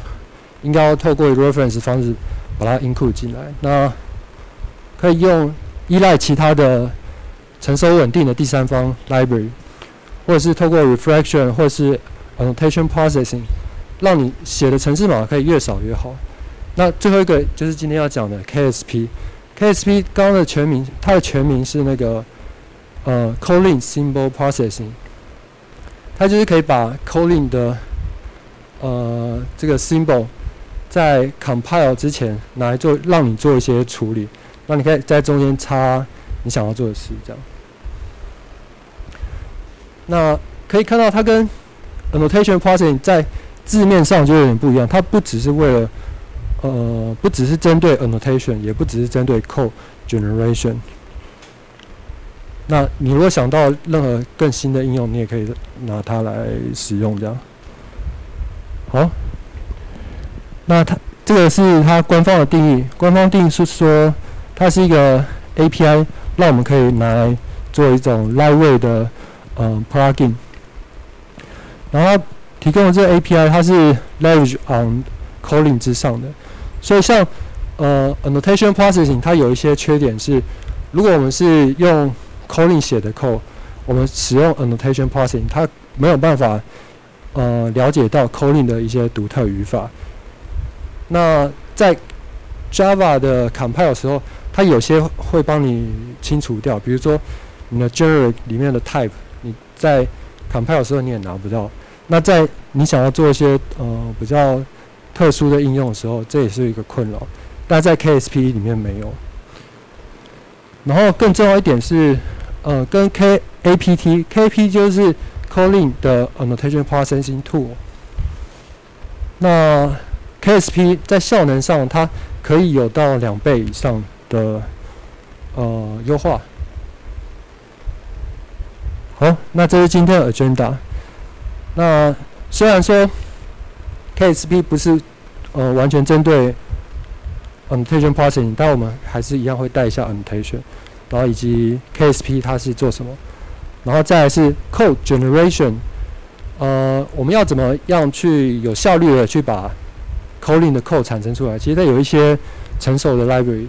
应该要透过 reference 方式把它 include 进来。那可以用依赖其他的成熟稳定的第三方 library，或者是透过 reflection 或是 annotation processing，让你写的程式码可以越少越好。那最后一个就是今天要讲的 KSP。KSP 刚刚的全名，它的全名是那个呃 calling symbol processing，它就是可以把 calling 的呃这个 symbol 在 compile 之前拿来做，让你做一些处理，那你可以在中间插你想要做的事，这样。那可以看到它跟 annotation processing 在字面上就有点不一样，它不只是为了呃，不只是针对 annotation，也不只是针对 code generation。那你如果想到任何更新的应用，你也可以拿它来使用，这样。好，那它这个是它官方的定义，官方定义是说它是一个 API，让我们可以拿来做一种 lightweight 的呃 plugin。然后提供的这个 API，它是 leverage on calling 之上的。所以像呃 annotation processing，它有一些缺点是，如果我们是用 calling 写的 code，我们使用 annotation processing，它没有办法呃了解到 calling 的一些独特语法。那在 Java 的 compile 时候，它有些会帮你清除掉，比如说你的 generate 里面的 type，你在 compile 时候你也拿不到。那在你想要做一些呃比较特殊的应用的时候，这也是一个困扰，但在 KSP 里面没有。然后更重要一点是，呃，跟 KAPT，KP 就是 Calling 的 Annotation Processing Tool。那 KSP 在效能上，它可以有到两倍以上的呃优化。好，那这是今天的 Agenda。那虽然说 KSP 不是呃完全针对 annotation processing，但我们还是一样会带一下 annotation，然后以及 KSP 它是做什么，然后再来是 code generation，呃，我们要怎么样去有效率的去把 calling 的 code 产生出来？其实它有一些成熟的 library，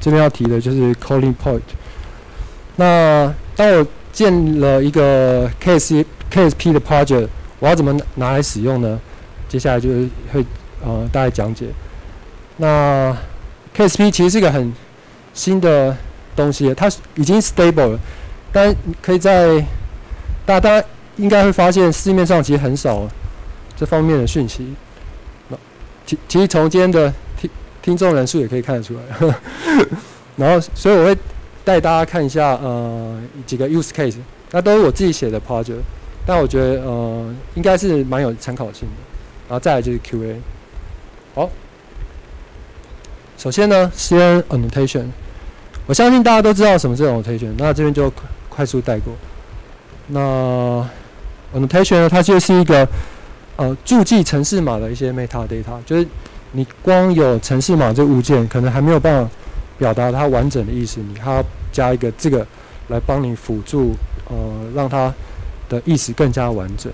这边要提的就是 calling point。那当我建了一个 KSP KSP 的 project，我要怎么拿来使用呢？接下来就会呃大概讲解。那 KSP 其实是一个很新的东西，它已经 stable 了，但可以在大家应该会发现市面上其实很少这方面的讯息。其其实从今天的听听众人数也可以看得出来。然后所以我会带大家看一下呃几个 use case，那都是我自己写的 project，但我觉得呃应该是蛮有参考性的。然后再来就是 Q&A。好，首先呢，先 annotation。我相信大家都知道什么是 annotation，那这边就快速带过。那 annotation 呢，它就是一个呃注记城市码的一些 meta data，就是你光有城市码这物件，可能还没有办法表达它完整的意思，你还要加一个这个来帮你辅助，呃，让它的意思更加完整。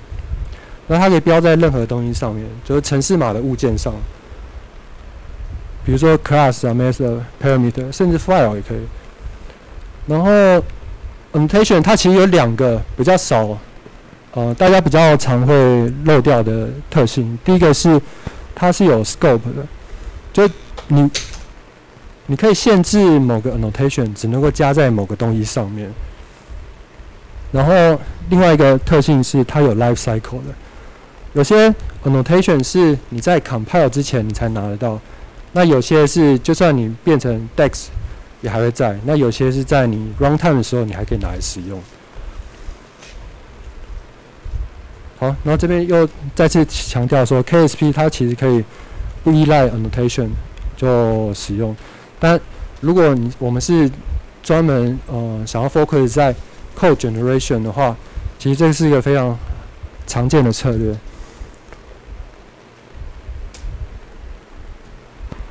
那它可以标在任何东西上面，就是城市码的物件上，比如说 class 啊、method、parameter，甚至 file 也可以。然后 annotation 它其实有两个比较少，呃，大家比较常会漏掉的特性。第一个是它是有 scope 的，就你你可以限制某个 annotation 只能够加在某个东西上面。然后另外一个特性是它有 life cycle 的，有些 annotation 是你在 compile 之前你才拿得到，那有些是就算你变成 dex 也还会在，那有些是在你 runtime 的时候你还可以拿来使用。好，然后这边又再次强调说，KSP 它其实可以不依赖 annotation 就使用，但如果你我们是专门呃想要 focus 在 code generation 的话，其实这是一个非常常见的策略。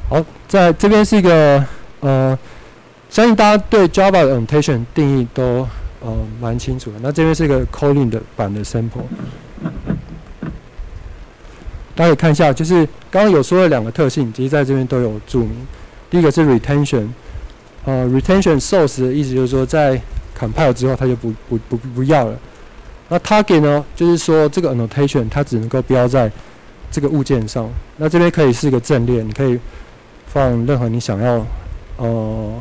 好，在这边是一个呃，相信大家对 Java 的 annotation 定义都呃蛮清楚的。那这边是一个 calling 的版的 sample，大家可以看一下，就是刚刚有说了两个特性，其实在这边都有注明。第一个是 retention，呃，retention source 的意思就是说在 compile 之后它就不不不不要了。那 target 呢，就是说这个 annotation 它只能够标在这个物件上。那这边可以是一个阵列，你可以放任何你想要呃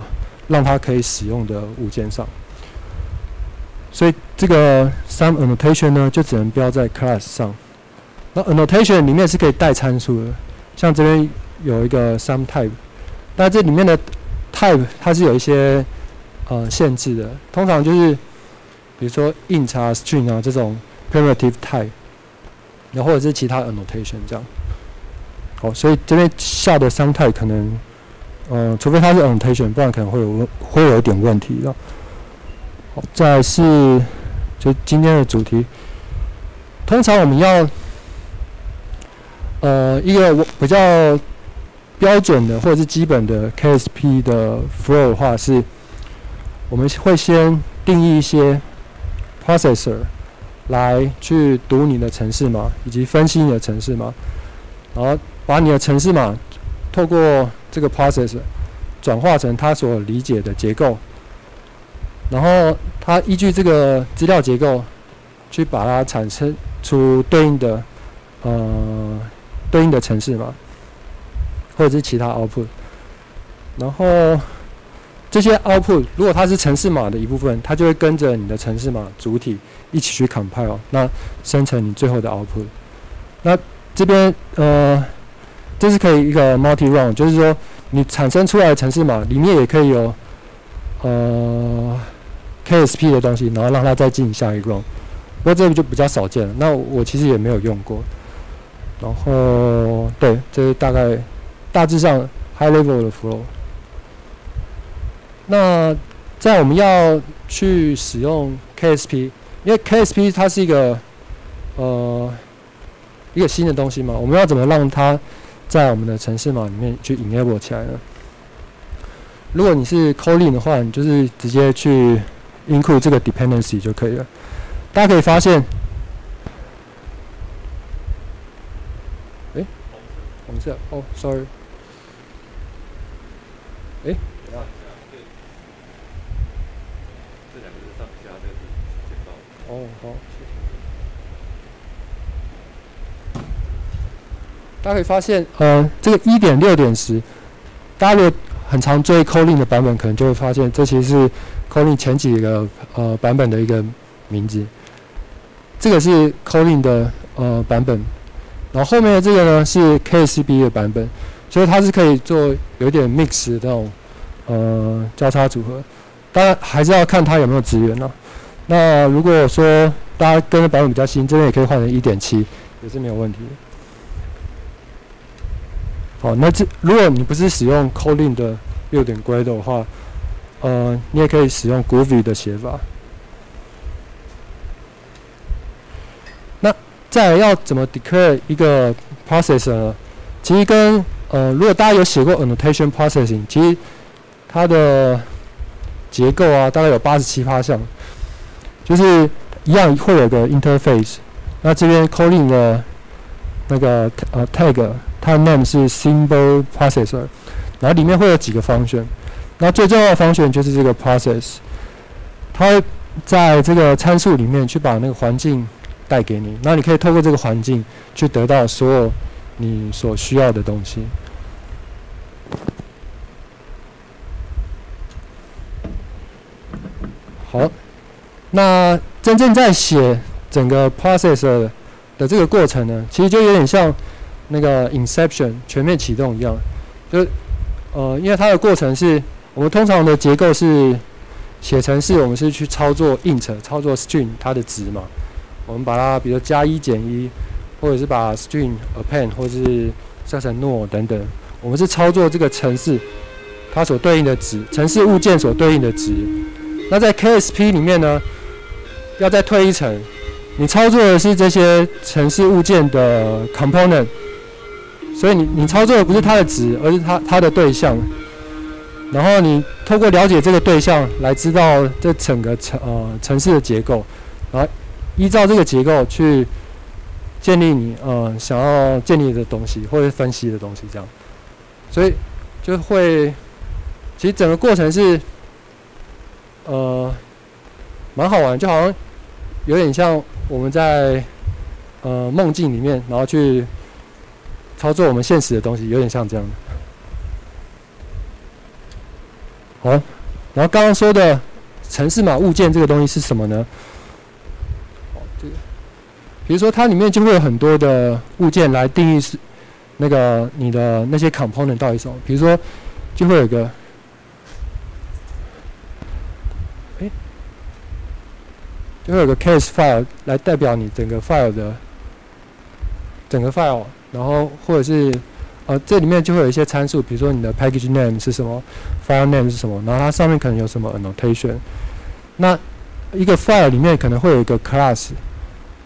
让它可以使用的物件上。所以这个 some annotation 呢，就只能标在 class 上。那 annotation 里面是可以带参数的，像这边有一个 some type，那这里面的 type 它是有一些呃限制的，通常就是比如说 int 啊、string 啊这种 primitive type，然后或者是其他 annotation 这样。好，所以这边下的 some type 可能，呃，除非它是 annotation，不然可能会有会有一点问题的。好，再是就今天的主题，通常我们要呃一个我比较标准的或者是基本的 KSP 的 flow 的话是。我们会先定义一些 processor 来去读你的程式码，以及分析你的程式码，然后把你的程式码透过这个 processor 转化成它所理解的结构，然后它依据这个资料结构去把它产生出对应的呃对应的城市码，或者是其他 output，然后。这些 output 如果它是城市码的一部分，它就会跟着你的城市码主体一起去 compile，那生成你最后的 output。那这边呃，这是可以一个 multi run，就是说你产生出来的城市码里面也可以有呃 KSP 的东西，然后让它再进行下一个。不过这个就比较少见了，那我其实也没有用过。然后对，这是大概大致上 high level 的 flow。那在我们要去使用 KSP，因为 KSP 它是一个呃一个新的东西嘛，我们要怎么让它在我们的城市码里面去 enable 起来呢？如果你是 calling 的话，你就是直接去 include 这个 dependency 就可以了。大家可以发现，哎，红色，哦，sorry，哎。看一下，这两个是上下这个图看不到哦，好，大家可以发现，呃，这个一点六点十，大家如果很常追 Kotlin 的版本，可能就会发现，这其实是 Kotlin 前几个呃版本的一个名字。这个是 Kotlin 的呃版本，然后后面的这个呢是 KCB 的版本，所以它是可以做有点 mix 的这种呃交叉组合，当然还是要看它有没有资源呢。那如果说大家跟的版本比较新，这边也可以换成一点七，也是没有问题。好，那这如果你不是使用 Kotlin 的六点规的话，呃，你也可以使用 Groovy 的写法。那再要怎么 declare 一个 processor 呢？其实跟呃，如果大家有写过 annotation processing，其实它的结构啊，大概有八十七趴项。就是一样会有个 interface，那这边 Kotlin 的那个呃 tag，它的 name 是 symbol processor，然后里面会有几个 function，那最重要的 function 就是这个 process，它在这个参数里面去把那个环境带给你，那你可以透过这个环境去得到所有你所需要的东西。好，那真正在写整个 processor 的这个过程呢，其实就有点像那个 Inception 全面启动一样，就呃，因为它的过程是我们通常的结构是写程式，我们是去操作 int 操作 string 它的值嘛，我们把它比如加一减一，或者是把 string append 或者是设成 null 等等，我们是操作这个程式它所对应的值，程式物件所对应的值。那在 KSP 里面呢，要再退一层，你操作的是这些程式物件的 component，所以你你操作的不是它的值，而是它它的对象。然后你通过了解这个对象，来知道这整个城呃城市的结构，然后依照这个结构去建立你呃想要建立的东西或者分析的东西，这样。所以就会，其实整个过程是。呃，蛮好玩，就好像有点像我们在呃梦境里面，然后去操作我们现实的东西，有点像这样。好，然后刚刚说的城市码物件这个东西是什么呢？这个，比如说它里面就会有很多的物件来定义是那个你的那些 component 到底什么，比如说就会有一个。就会有个 case file 来代表你整个 file 的整个 file，然后或者是呃这里面就会有一些参数，比如说你的 package name 是什么，file name 是什么，然后它上面可能有什么 annotation。那一个 file 里面可能会有一个 class，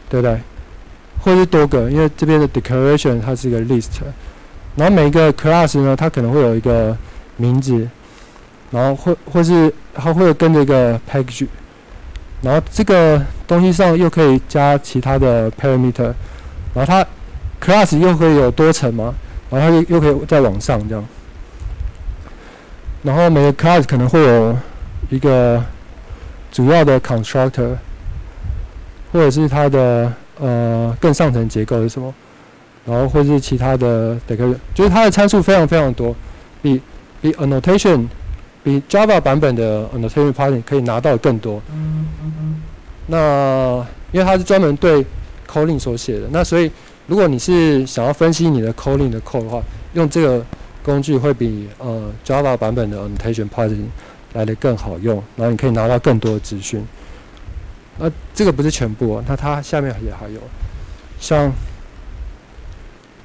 对不对？或是多个，因为这边的 declaration 它是一个 list，然后每一个 class 呢，它可能会有一个名字，然后或或是它会跟着一个 package。然后这个东西上又可以加其他的 parameter，然后它 class 又可以有多层嘛，然后它又又可以再往上这样。然后每个 class 可能会有一个主要的 constructor，或者是它的呃更上层结构是什么，然后或是其他的 d e c 就是它的参数非常非常多，比比 annotation。比 Java 版本的 Annotation Pattern 可以拿到更多。那因为它是专门对 Calling 所写的，那所以如果你是想要分析你的 Calling 的 code 的话，用这个工具会比呃 Java 版本的 Annotation Pattern 来的更好用，然后你可以拿到更多的资讯。那这个不是全部哦，那它下面也还有，像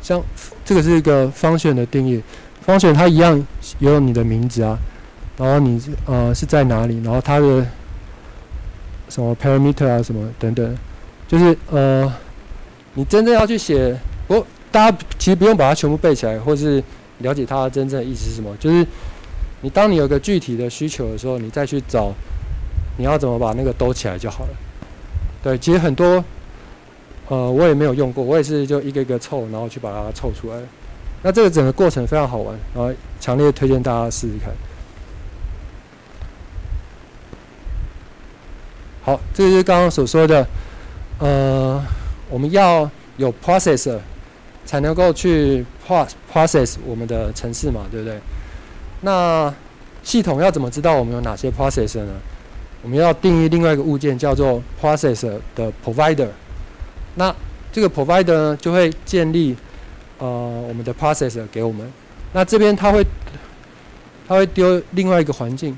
像这个是一个方选的定义，方选它一样有你的名字啊。然后你呃是在哪里？然后它的什么 parameter 啊，什么等等，就是呃，你真正要去写，不，大家其实不用把它全部背起来，或是了解它真正的意思是什么。就是你当你有个具体的需求的时候，你再去找你要怎么把那个兜起来就好了。对，其实很多呃我也没有用过，我也是就一个一个凑，然后去把它凑出来。那这个整个过程非常好玩，然后强烈推荐大家试试看。好，这就是刚刚所说的，呃，我们要有 processor 才能够去 process 我们的程式嘛，对不对？那系统要怎么知道我们有哪些 processor 呢？我们要定义另外一个物件叫做 processor 的 provider。那这个 provider 呢，就会建立呃我们的 processor 给我们。那这边它会它会丢另外一个环境。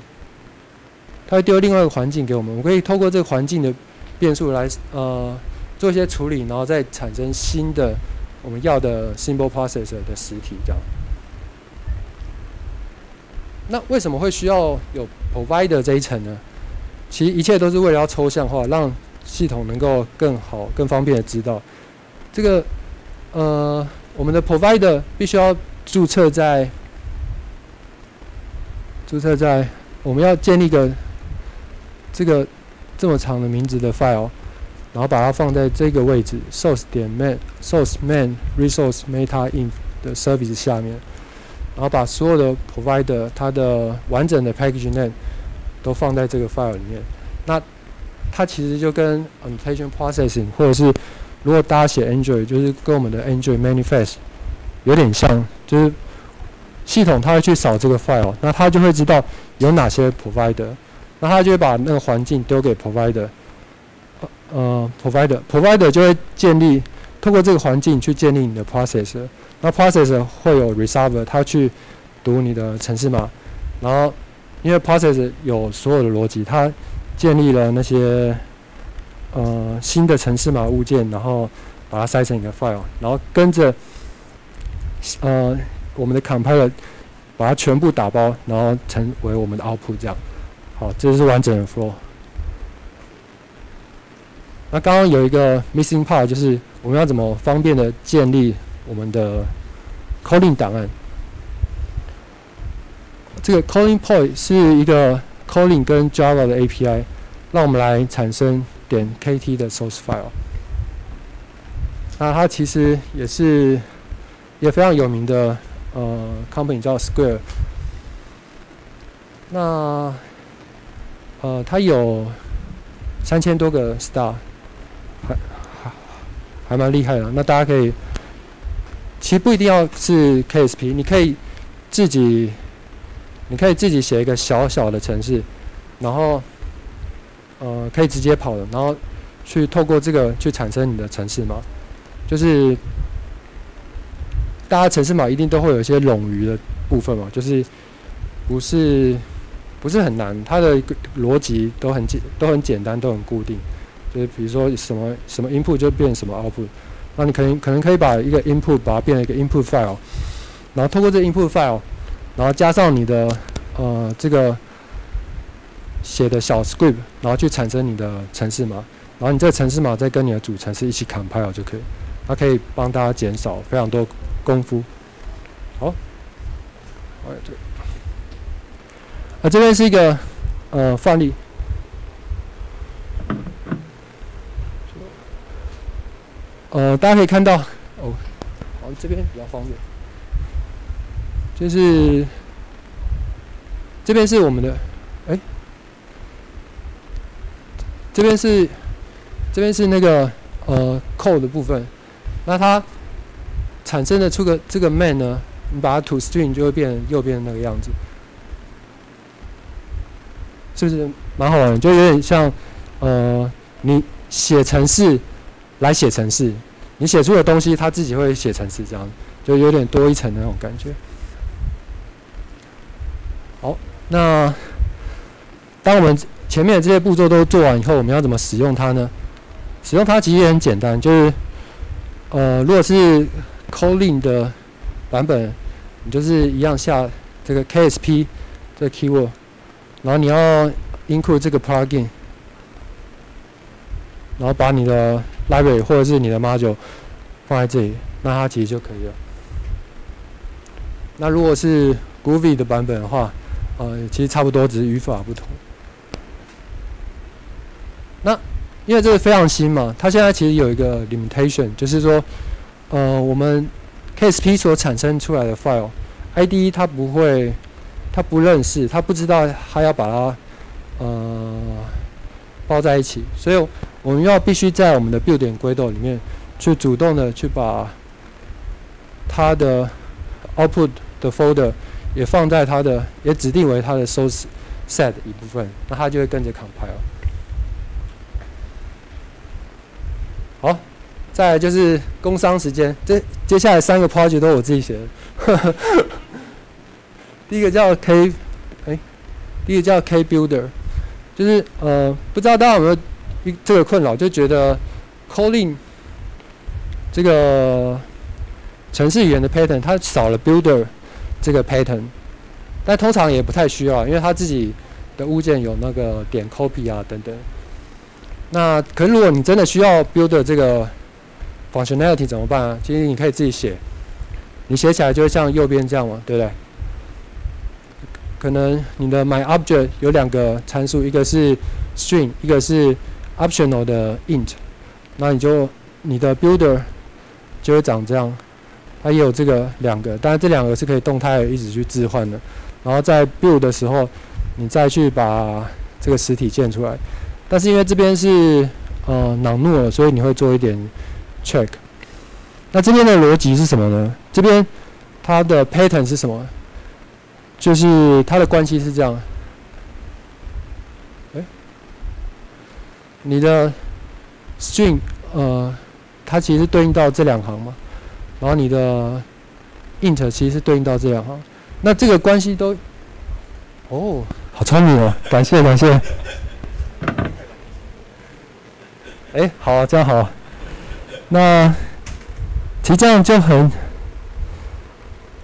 它会丢另外一个环境给我们，我们可以透过这个环境的变数来呃做一些处理，然后再产生新的我们要的 symbol processor 的实体这样。那为什么会需要有 provider 这一层呢？其实一切都是为了要抽象化，让系统能够更好、更方便的知道这个呃我们的 provider 必须要注册在注册在我们要建立一个。这个这么长的名字的 file，然后把它放在这个位置，source 点 man，source man resource meta inf 的 service 下面，然后把所有的 provider 它的完整的 package name 都放在这个 file 里面。那它其实就跟 annotation processing 或者是如果大家写 Android，就是跟我们的 Android manifest 有点像，就是系统它会去扫这个 file，那它就会知道有哪些 provider，那它就会把那个环境丢给 provider，呃 provider，provider 就会建立通过这个环境去建立你的 process，那 process 会有 resolver，它去读你的程式码，然后因为 process 有所有的逻辑，它建立了那些呃新的程式码物件，然后把它塞成一个 file，然后跟着呃我们的 compiler 把它全部打包，然后成为我们的 output 这样。好，这是完整的 flow。那刚刚有一个 missing part，就是我们要怎么方便的建立我们的 calling 档案。这个 calling point 是一个 calling 跟 Java 的 API，让我们来产生点 KT 的 source file。那它其实也是也非常有名的呃 company 叫 Square。那呃它有三千多个 star，还蛮厉害的。那大家可以，其实不一定要是 KSP，你可以自己。你可以自己写一个小小的程式，然后，呃，可以直接跑的，然后去透过这个去产生你的程式嘛。就是大家程式码一定都会有一些冗余的部分嘛，就是不是不是很难，它的逻辑都很简都很简单，都很固定。就是比如说什么什么 input 就变什么 output，那你可能可能可以把一个 input 把它变成一个 input file，然后通过这 input file。然后加上你的呃这个写的小 script，然后去产生你的程式码，然后你这个程式码再跟你的主程式一起 compile 就可以，它可以帮大家减少非常多功夫。好，哎对，啊这边是一个呃范例，呃大家可以看到哦，好这边比较方便。就是这边是我们的，哎，这边是这边是那个呃 code 的部分，那它产生的出个这个 main 呢，你把它 to string 就会变成右边那个样子，是不是蛮好玩？就有点像呃你写程式来写程式，你写出的东西它自己会写程式，这样就有点多一层的那种感觉。好，那当我们前面的这些步骤都做完以后，我们要怎么使用它呢？使用它其实也很简单，就是呃，如果是 Kotlin 的版本，你就是一样下这个 KSP 这个 keyword，然后你要 include 这个 plugin，然后把你的 library 或者是你的 module 放在这里，那它其实就可以了。那如果是 Groovy 的版本的话，呃，其实差不多，只是语法不同。那因为这个非常新嘛，它现在其实有一个 limitation，就是说，呃，我们 KSP 所产生出来的 file，ID 它不会，它不认识，它不知道它要把它呃包在一起，所以我们要必须在我们的 build 点轨道里面去主动的去把它的 output 的 folder。也放在它的，也指定为它的 source set 一部分，那它就会跟着 compile。好，再来就是工商时间，这接下来三个 project 都我自己写的。第一个叫 K，哎，第一个叫 K Builder，就是呃，不知道大家有没有这个困扰，就觉得 calling 这个程式语言的 pattern 它少了 builder。这个 pattern，但通常也不太需要，因为它自己的物件有那个点 copy 啊等等。那可是如果你真的需要 builder 这个 functionality 怎么办啊？其实你可以自己写，你写起来就会像右边这样嘛，对不对？可能你的 my object 有两个参数，一个是 string，一个是 optional 的 int，那你就你的 builder 就会长这样。它也有这个两个，当然这两个是可以动态一直去置换的。然后在 build 的时候，你再去把这个实体建出来，但是因为这边是呃囊诺了，所以你会做一点 check。那这边的逻辑是什么呢？这边它的 pattern 是什么？就是它的关系是这样。你的 string 呃，它其实对应到这两行嘛，然后你的 int 其实是对应到这两行，那这个关系都，哦，好聪明哦，感谢感谢。哎，好啊，这样好啊。那其实这样就很，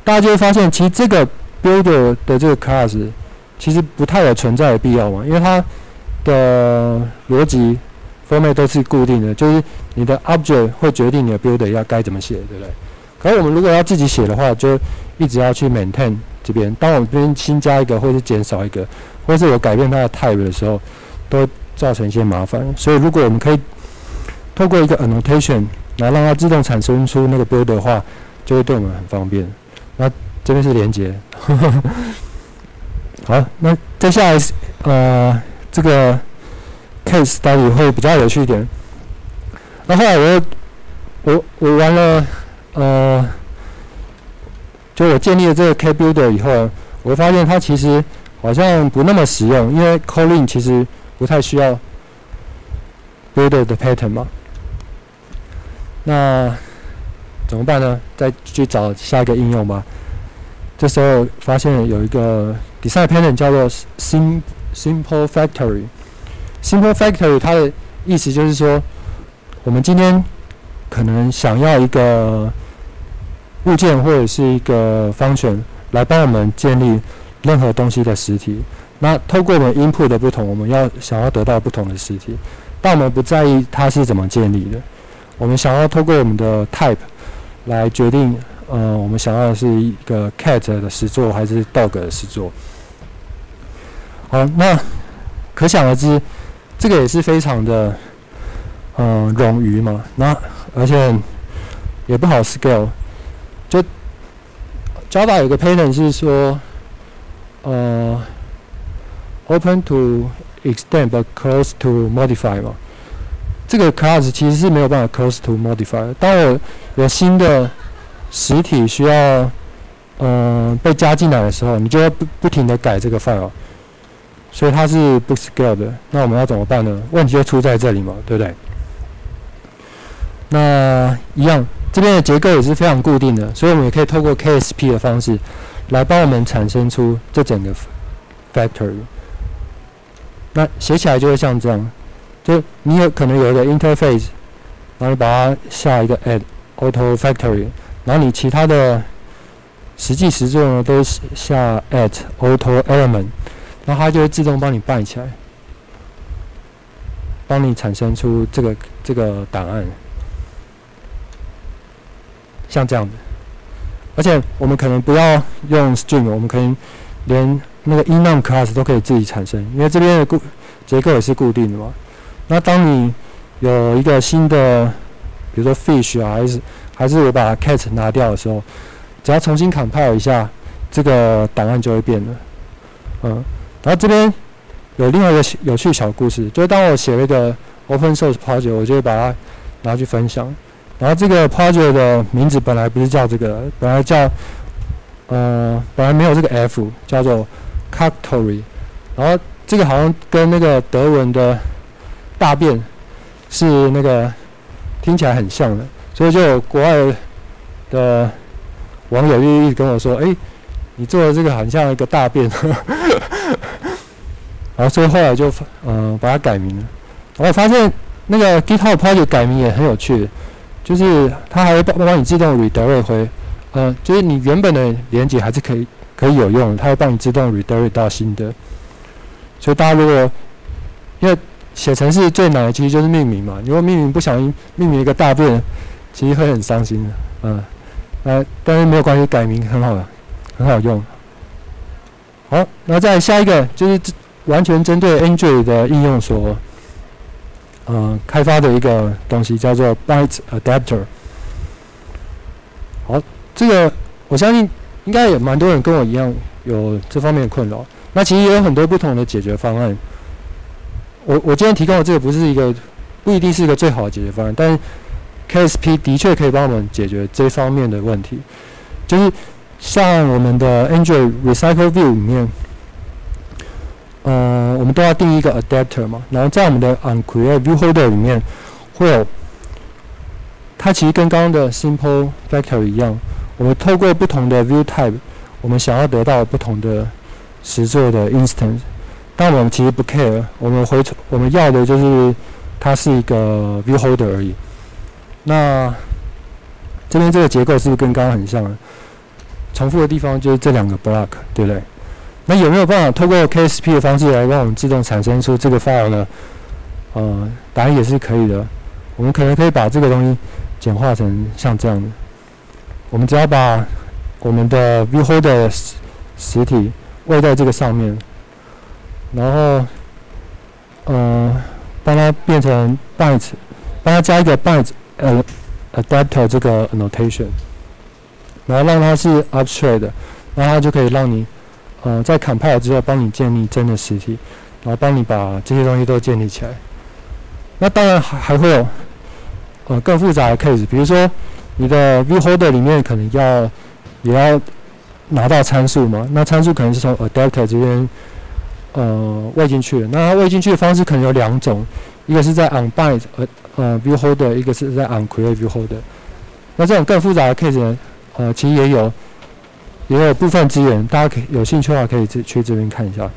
大家就会发现，其实这个 builder 的这个 class 其实不太有存在的必要嘛，因为它的逻辑 format 都是固定的，就是你的 object 会决定你的 builder 要该怎么写，对不对？可是我们如果要自己写的话，就一直要去 maintain 这边。当我们这边新加一个，或是减少一个，或是有改变它的 type 的时候，都造成一些麻烦。所以如果我们可以透过一个 annotation 来让它自动产生出那个 builder 的话，就会对我们很方便。那这边是连接。好，那接下来呃这个 case 当中会比较有趣一点。那后来我我我玩了。呃，就我建立了这个 K Builder 以后，我发现它其实好像不那么实用，因为 Kotlin 其实不太需要 Builder 的 pattern 嘛。那怎么办呢？再去找下一个应用吧。这时候发现有一个 Design pattern 叫做 Sim Simple Factory。Simple Factory 它的意思就是说，我们今天可能想要一个物件或者是一个方权来帮我们建立任何东西的实体。那透过我们 input 的不同，我们要想要得到不同的实体，但我们不在意它是怎么建立的。我们想要透过我们的 type 来决定，呃，我们想要的是一个 cat 的实作还是 dog 的实作。好，那可想而知，这个也是非常的，嗯，冗余嘛。那而且也不好 scale。就 Java 有个 pattern 是说，呃，open to extend but close to modify 嘛。这个 class 其实是没有办法 close to modify。当我有新的实体需要，呃，被加进来的时候，你就要不不停的改这个 file，所以它是不 scale 的。那我们要怎么办呢？问题就出在这里嘛，对不对？那一样。这边的结构也是非常固定的，所以我们也可以透过 KSP 的方式来帮我们产生出这整个 factory。那写起来就会像这样，就你有可能有一个 interface，然后你把它下一个 add auto factory，然后你其他的实际实作呢都是下 at auto element，然后它就会自动帮你办起来，帮你产生出这个这个档案。像这样子，而且我们可能不要用 string，我们可以连那个 enum class 都可以自己产生，因为这边的固结构也是固定的嘛。那当你有一个新的，比如说 fish 啊，还是还是我把 cat 拿掉的时候，只要重新 compile 一下，这个档案就会变了。嗯，然后这边有另外一个有趣小故事，就是当我写了一个 open source project，我就会把它拿去分享。然后这个 project 的名字本来不是叫这个，本来叫呃，本来没有这个 F，叫做 Cactory。然后这个好像跟那个德文的大便是那个听起来很像的，所以就有国外的网友就一直跟我说：“哎，你做的这个很像一个大便。”然后所以后来就嗯把它改名了。我发现那个 GitHub project 改名也很有趣。就是它还会帮帮你自动 redirect 回，呃，就是你原本的连接还是可以可以有用，它会帮你自动 redirect 到新的。所以大家如果因为写程式最难的其实就是命名嘛，如果命名不小心命名一个大便，其实会很伤心的，嗯，呃，但是没有关系，改名很好的，很好用。好，那再下一个就是完全针对 Android 的应用所。呃，开发的一个东西叫做 Byte Adapter。好，这个我相信应该也蛮多人跟我一样有这方面的困扰。那其实也有很多不同的解决方案。我我今天提供的这个不是一个不一定是一个最好的解决方案，但 KSP 的确可以帮我们解决这方面的问题，就是像我们的 Android Recycle View 里面，呃，我们都要定一个 adapter 嘛，然后在我们的 onCreate View Holder 里面会有，它其实跟刚刚的 Simple Factory 一样，我们透过不同的 View Type，我们想要得到不同的实作的 instance，但我们其实不 care，我们回我们要的就是它是一个 View Holder 而已。那这边这个结构是不是跟刚刚很像？重复的地方就是这两个 block，对不对？那有没有办法透过 KSP 的方式来让我们自动产生出这个 file 呢？呃，答案也是可以的。我们可能可以把这个东西简化成像这样的。我们只要把我们的 View Holder 实体位在这个上面，然后，呃，帮它变成 byte，帮它加一个 byte 呃 adapter 这个 annotation，然后让它是 abstract 的，然后它就可以让你呃在 compile 之后帮你建立真的实体，然后帮你把这些东西都建立起来。那当然还还会有呃更复杂的 case，比如说你的 view holder 里面可能要也要拿到参数嘛，那参数可能是从 adapter 这边呃喂进去的，那它喂进去的方式可能有两种，一个是在 onBind 呃呃 view holder，一个是在 onCreate view holder。那这种更复杂的 case 呢，呃其实也有也有部分资源，大家可以有兴趣的话可以去去这边看一下。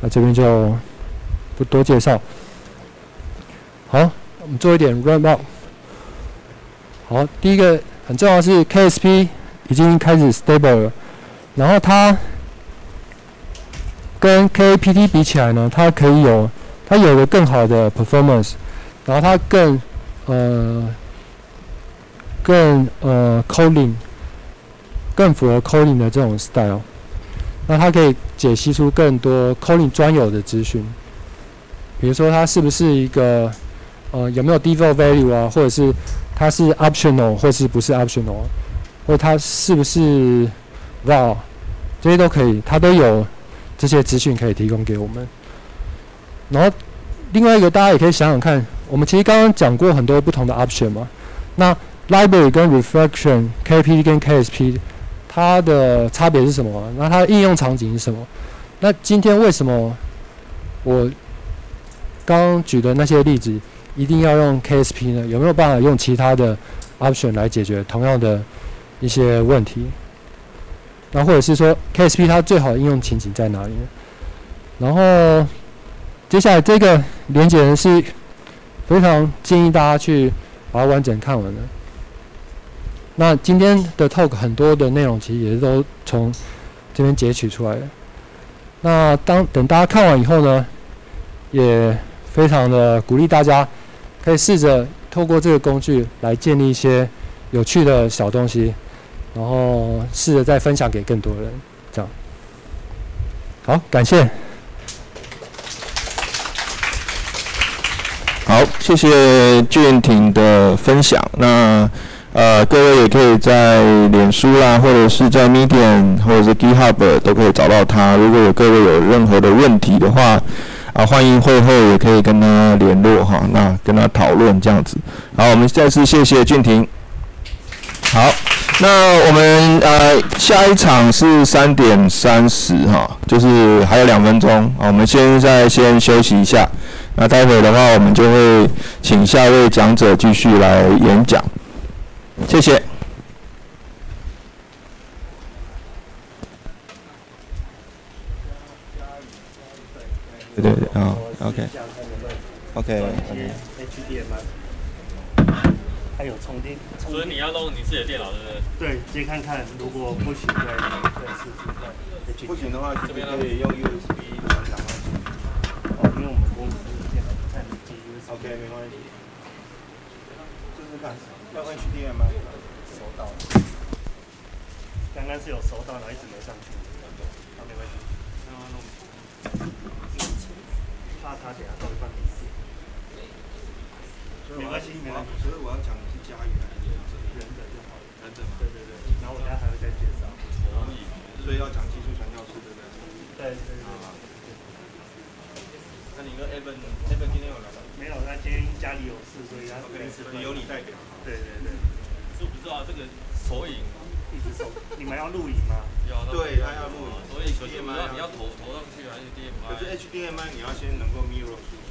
那这边就不多介绍。好，我们做一点 run up。好，第一个很重要是 KSP 已经开始 stable 了，然后它跟 KAPT 比起来呢，它可以有它有了更好的 performance，然后它更呃更呃 coding 更符合 coding 的这种 style，那它可以解析出更多 coding 专有的资讯，比如说它是不是一个呃有没有 default value 啊，或者是它是 optional 或是不是 optional，或它是不是 val，这些都可以，它都有这些资讯可以提供给我们。然后另外一个大家也可以想想看，我们其实刚刚讲过很多不同的 option 嘛，那 library 跟 reflection、KP 跟 KSP 它的差别是什么？那它的应用场景是什么？那今天为什么我刚举的那些例子一定要用 KSP 呢？有没有办法用其他的 option 来解决同样的一些问题？那或者是说 KSP 它最好的应用情景在哪里呢？然后接下来这个连接人是非常建议大家去把它完整看完的。那今天的 talk 很多的内容其实也是都从这边截取出来的。那当等大家看完以后呢，也非常的鼓励大家可以试着透过这个工具来建立一些有趣的小东西，然后试着再分享给更多人。这样，好，感谢。好，谢谢俊廷的分享。那呃，各位也可以在脸书啦，或者是在 Medium 或者是 GitHub 都可以找到他。如果有各位有任何的问题的话，啊，欢迎会后也可以跟他联络哈，那跟他讨论这样子。好，我们再次谢谢俊廷。好，那我们呃下一场是三点三十哈，就是还有两分钟啊，我们现在先休息一下。那待会的话，我们就会请下一位讲者继续来演讲。谢谢。对对对，啊，OK，OK，OK。HDMI，还有充电，充所以你要弄你自己的电脑，对不对？对，接看看，如果不行再再试试看。不行的话，这边可以用 USB 传档。哦，因为我们公司电脑不太能接 USB。OK，没关系。试试看，要 HDMI。收到了，刚刚是有收到，然后一直没上去。好，没关系。怕他等下到一半没事。没关系，没关系。所以我要讲的是家园还是人的就好了。对对对，然后我等下还会再介绍。所以要讲技术传教士，对不对？对对对。那你你跟 Evan Evan 今天有来吗？没有，他今天家里有事，所以他临时有你代表。对对对，知不知道这个手影一直手，你们要录影吗？要对，他要录影，所以可是不知道你要投投上去还是 DMI？可是 HDMI 你要先能够 mirror 输出。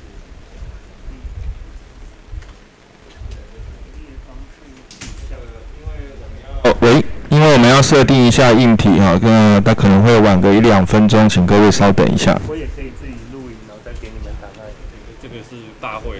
哦，喂，因为我们要设定一下硬体哈，那它可能会晚个一两分钟，请各位稍等一下。我也可以自己录影，然后再给你们档案。这个是大会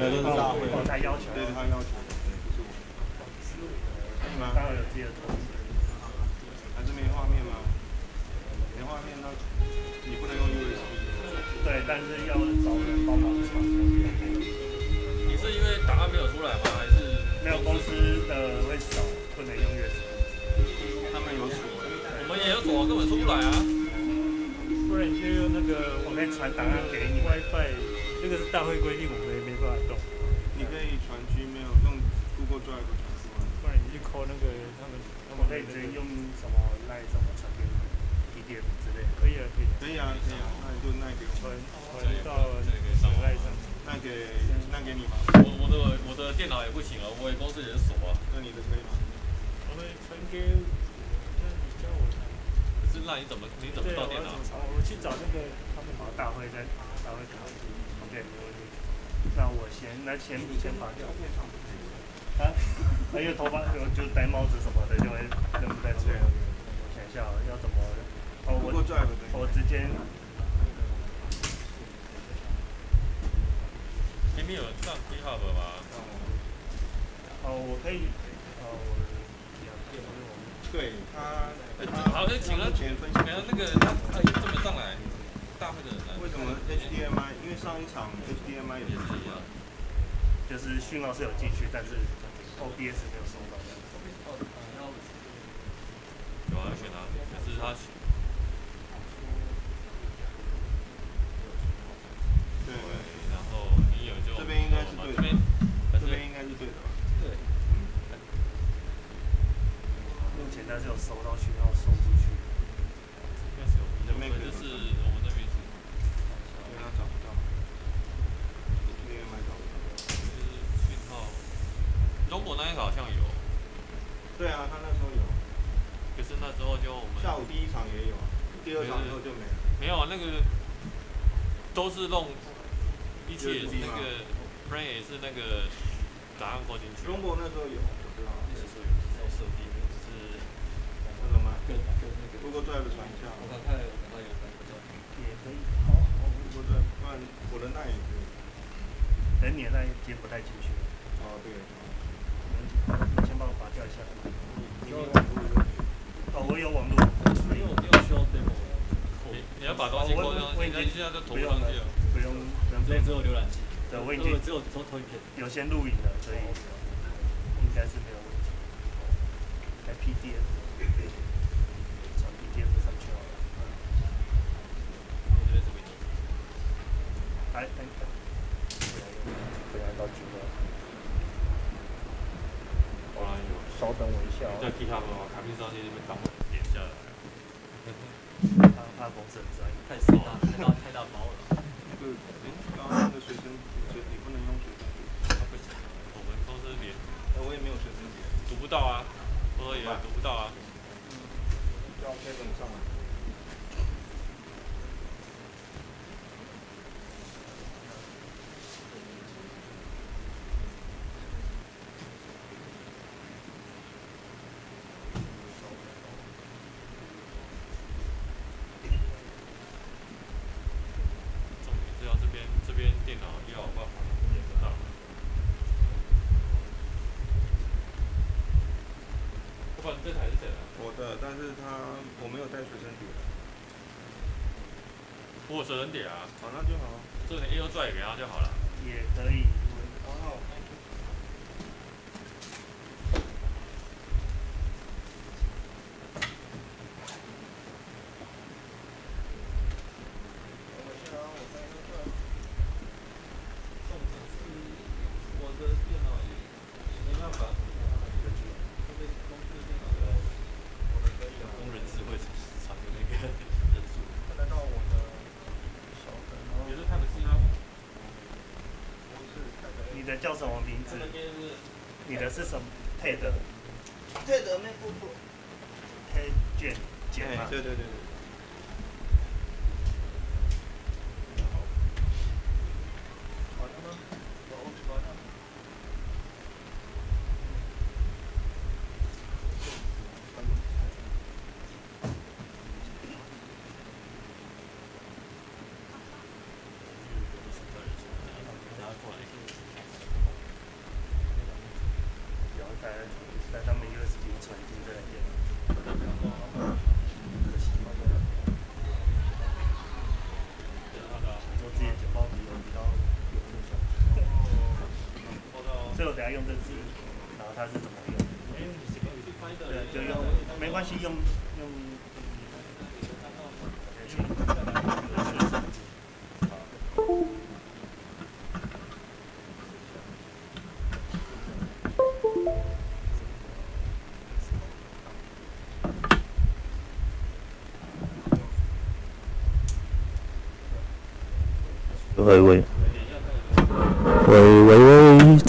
根本出不来啊。不然你就用那个，我可以传档案给你 WiFi，这个是大会规定，我们也没办法动。你可以传 Gmail 用 Google Drive 传出来。不然你去 call 那个他们，他们可以直接用什么 Line 什么传给你 PDF 之类的。可以啊，可以。可以啊，可以啊，那你就那给我传们，传到那个 Line 上。那给那给你吗？我我的我的电脑也不行了，我也公司也是锁啊。那你的可以吗？我们传给，是那你怎么你怎么到电脑？我去找那个他们好大会在大会考。OK，没问题。那我先，那先先把照片上。啊？因为头发有就戴帽子什么的，就会认不太出来。我想一下要怎么？哦，我我直接。前面有上 GitHub 吗？哦，我可以。哦，对他，好，那请了，没有那个他他怎么上来，大会的人来。为什么 HDMI？因为上一场 HDMI 也是一样，就是讯号是有进去，但是 OBS 没有收到。有啊，选他，可是他。对对。然后你有就这边应该是对的，这边这边应该是对的吧？对。目前他是有收到讯号送出去。应该是有，我们就是我们那边是。因为他找不到。那边买到。就是讯号，中国那一场好像有。对啊，他那时候有。可是那时候就我们。下午第一场也有，第二场之后就没了。没有啊，那个都是弄。一起那个 f r a n 也是那个答案过进去。中国那时候有，我知道。那时候有设定，是那什么？跟跟那个 Google Drive 传一下。我看看，我看看有没有。也可以。好，好，Google Drive，不然我的那也可以。等你那接不太进去。哦，对。你先帮我拔掉一下。你有网络？哦，我有网络。没有，没有需要 demo。你你要把东西关上，你现在就投上去了。不用，对，只有浏览器。对，我已经只有投投影片，有先录影的，所以应该是没有问题。来 PDF，传 PDF 上去好了。我这边是没有。来，等一下。回来到局了。好了，稍等我一下。在 GitHub 吗？卡片上去那边档点下来。他他公司很专业，太少了，太大太大包了。对，刚刚那个随身随你不能用随身笔。不行，我们公司连，我也没有随身笔。读不到啊，我也读不到啊。叫 Kevin 上来。这台是谁但是他我没有带随身碟。我随身碟啊。好，那就好。这个 A U 拽给他就好了。叫什么名字？你的是什么？TED TED MacBook TED 卷卷吗？对对对。然后在在他们 USB 传进这个电脑。说自己的简报比我比较有特效，所以我等下用这支，然后它是怎么用？对，就用没关系，用用。喂喂，喂喂喂，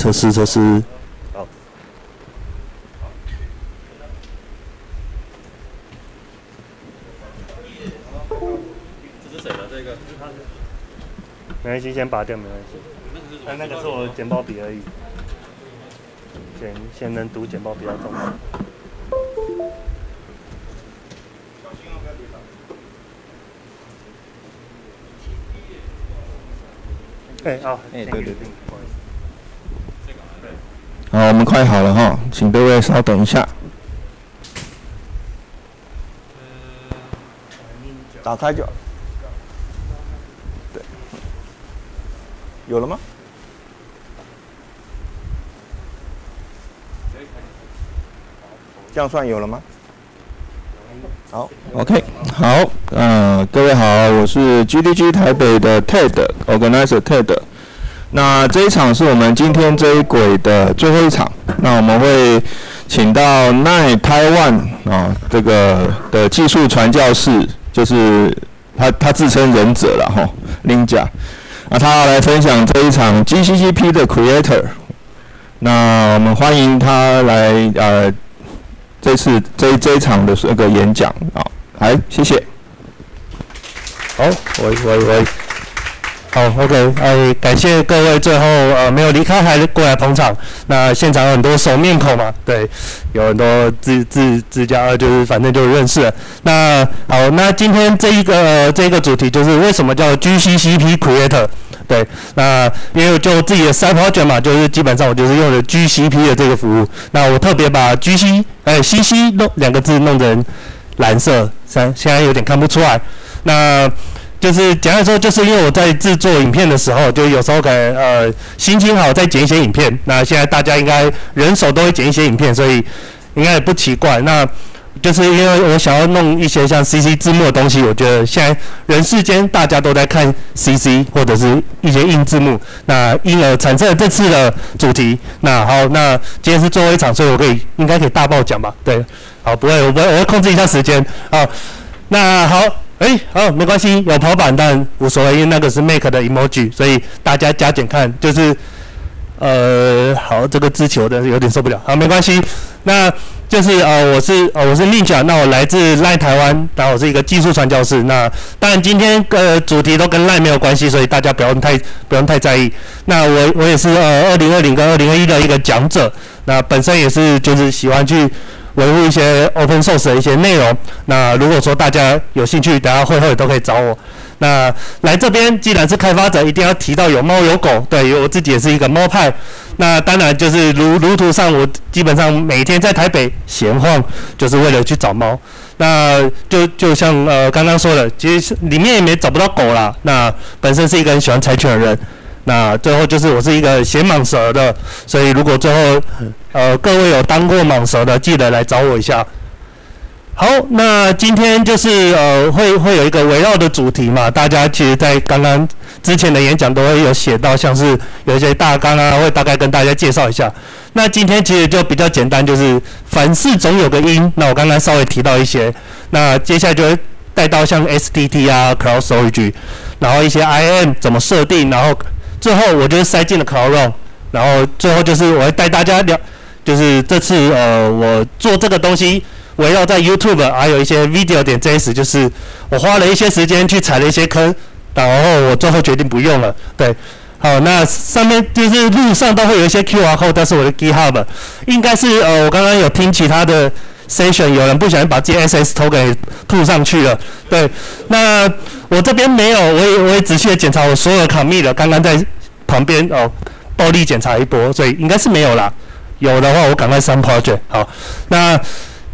测试测试。好。这是谁的这个？没关系，先拔掉没关系。那那个是我剪报笔而已，先先能读简报比较重要。哎，好，哎对对对不好意思。好，我们快好了哈，请各位稍等一下。打开就。对。有了吗？这样算有了吗？好，OK，好，呃，各位好，我是 GDG 台北的 TED organizer TED。那这一场是我们今天这一轨的最后一场，那我们会请到奈台湾啊这个的技术传教士，就是他他自称忍者了哈，林甲，那他来分享这一场 GCCP 的 Creator，那我们欢迎他来呃这次这这一场的这个演讲啊，来谢谢。好，喂喂喂，，OK，哎，感谢各位最后呃没有离开还过来捧场。那现场有很多熟面孔嘛，对，有很多自自自家就是反正就认识了。那好，那今天这一个、呃这个主题就是为什么叫 GCCP Creator？对，那因为就自己的 side project 嘛，就是基本上我就是用的 GCP 的这个服务。那我特别把 GC 哎 CC 弄两个字弄成蓝色，现现在有点看不出来。那就是简单说，就是因为我在制作影片的时候，就有时候可能呃心情好在剪一些影片。那现在大家应该人手都会剪一些影片，所以应该也不奇怪。那就是因为我想要弄一些像 CC 字幕的东西，我觉得现在人世间大家都在看 CC 或者是一些硬字幕，那因而产生了这次的主题。那好，那今天是最后一场，所以我可以应该可以大爆讲吧？对，好，不会，我不会，我会控制一下时间啊。那好，哎，好，没关系，有跑板但无所谓，因为那个是 Make 的 emoji，所以大家加减看，就是呃，好，这个字球的有点受不了，好，没关系，那就是呃，我是呃，我是另讲那我来自赖台湾，然后我是一个技术传教士，那当然今天呃主题都跟赖没有关系，所以大家不用太不用太在意。那我我也是呃二零二零跟二零二一的一个讲者，那本身也是就是喜欢去。维护一些 open source 的一些内容。那如果说大家有兴趣，等下会后也都可以找我。那来这边既然是开发者，一定要提到有猫有狗。对，我自己也是一个猫派。那当然就是如如图上，我基本上每天在台北闲晃，就是为了去找猫。那就就像呃刚刚说的，其实里面也没找不到狗啦。那本身是一个很喜欢柴犬的人。那最后就是我是一个写蟒蛇的，所以如果最后呃各位有当过蟒蛇的，记得来找我一下。好，那今天就是呃会会有一个围绕的主题嘛，大家其实在刚刚之前的演讲都会有写到，像是有一些大纲啊，会大概跟大家介绍一下。那今天其实就比较简单，就是凡事总有个因。那我刚刚稍微提到一些，那接下来就会带到像 STT 啊、Cloud Storage，然后一些 I M 怎么设定，然后最后我就塞进了 Cloud Run，然后最后就是我会带大家聊，就是这次呃我做这个东西围绕在 YouTube 还有一些 Video 点 JS，就是我花了一些时间去踩了一些坑，然后我最后决定不用了。对，好，那上面就是路上都会有一些 QR code，但是我的 GitHub 应该是呃我刚刚有听其他的 session 有人不小心把 G S S 头给吐上去了。对，那我这边没有，我也我也仔细的检查我所有的 commit 了，刚刚在旁边哦暴力检查一波，所以应该是没有啦。有的话我赶快删 project。好，那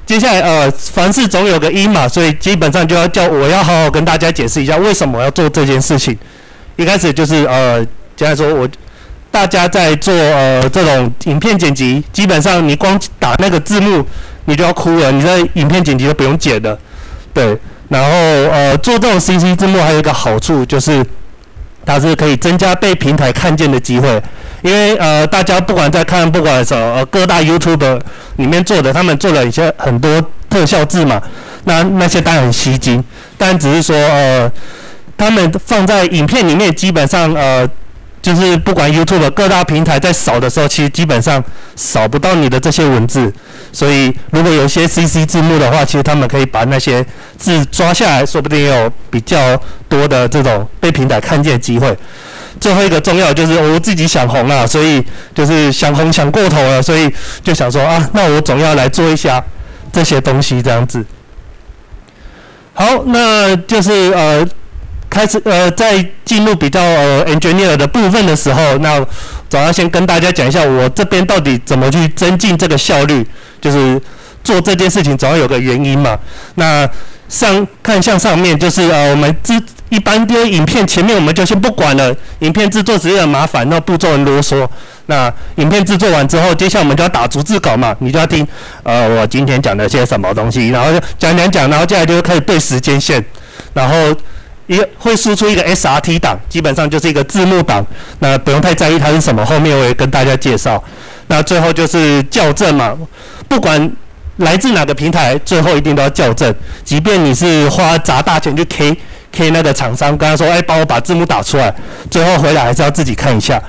接下来呃凡事总有个因嘛，所以基本上就要叫我要好好跟大家解释一下为什么要做这件事情。一开始就是呃简单说我大家在做呃这种影片剪辑，基本上你光打那个字幕你就要哭了，你在影片剪辑都不用剪的，对。然后呃做这种 CC 字幕还有一个好处就是，它是可以增加被平台看见的机会，因为呃大家不管在看不管什么呃各大 YouTube 里面做的，他们做了一些很多特效字嘛，那那些当然很吸睛，但只是说呃他们放在影片里面基本上呃。就是不管 YouTube 各大平台在扫的时候，其实基本上扫不到你的这些文字，所以如果有些 CC 字幕的话，其实他们可以把那些字抓下来，说不定有比较多的这种被平台看见的机会。最后一个重要就是我自己想红了，所以就是想红想过头了，所以就想说啊，那我总要来做一下这些东西这样子。好，那就是呃。开始呃，在进入比较呃 engineer 的部分的时候，那总要先跟大家讲一下我这边到底怎么去增进这个效率，就是做这件事情总要有个原因嘛。那上看向上面就是呃，我们制一般丢影片前面我们就先不管了，影片制作只是很麻烦，那步骤很啰嗦。那影片制作完之后，接下来我们就要打逐字稿嘛，你就要听呃我今天讲的些什么东西，然后讲讲讲，然后接下来就开始对时间线，然后。一会输出一个 SRT 档，基本上就是一个字幕档，那不用太在意它是什么，后面我也跟大家介绍。那最后就是校正嘛，不管来自哪个平台，最后一定都要校正，即便你是花砸大钱去 K K 那个厂商，跟他说，哎，帮我把字幕打出来，最后回来还是要自己看一下。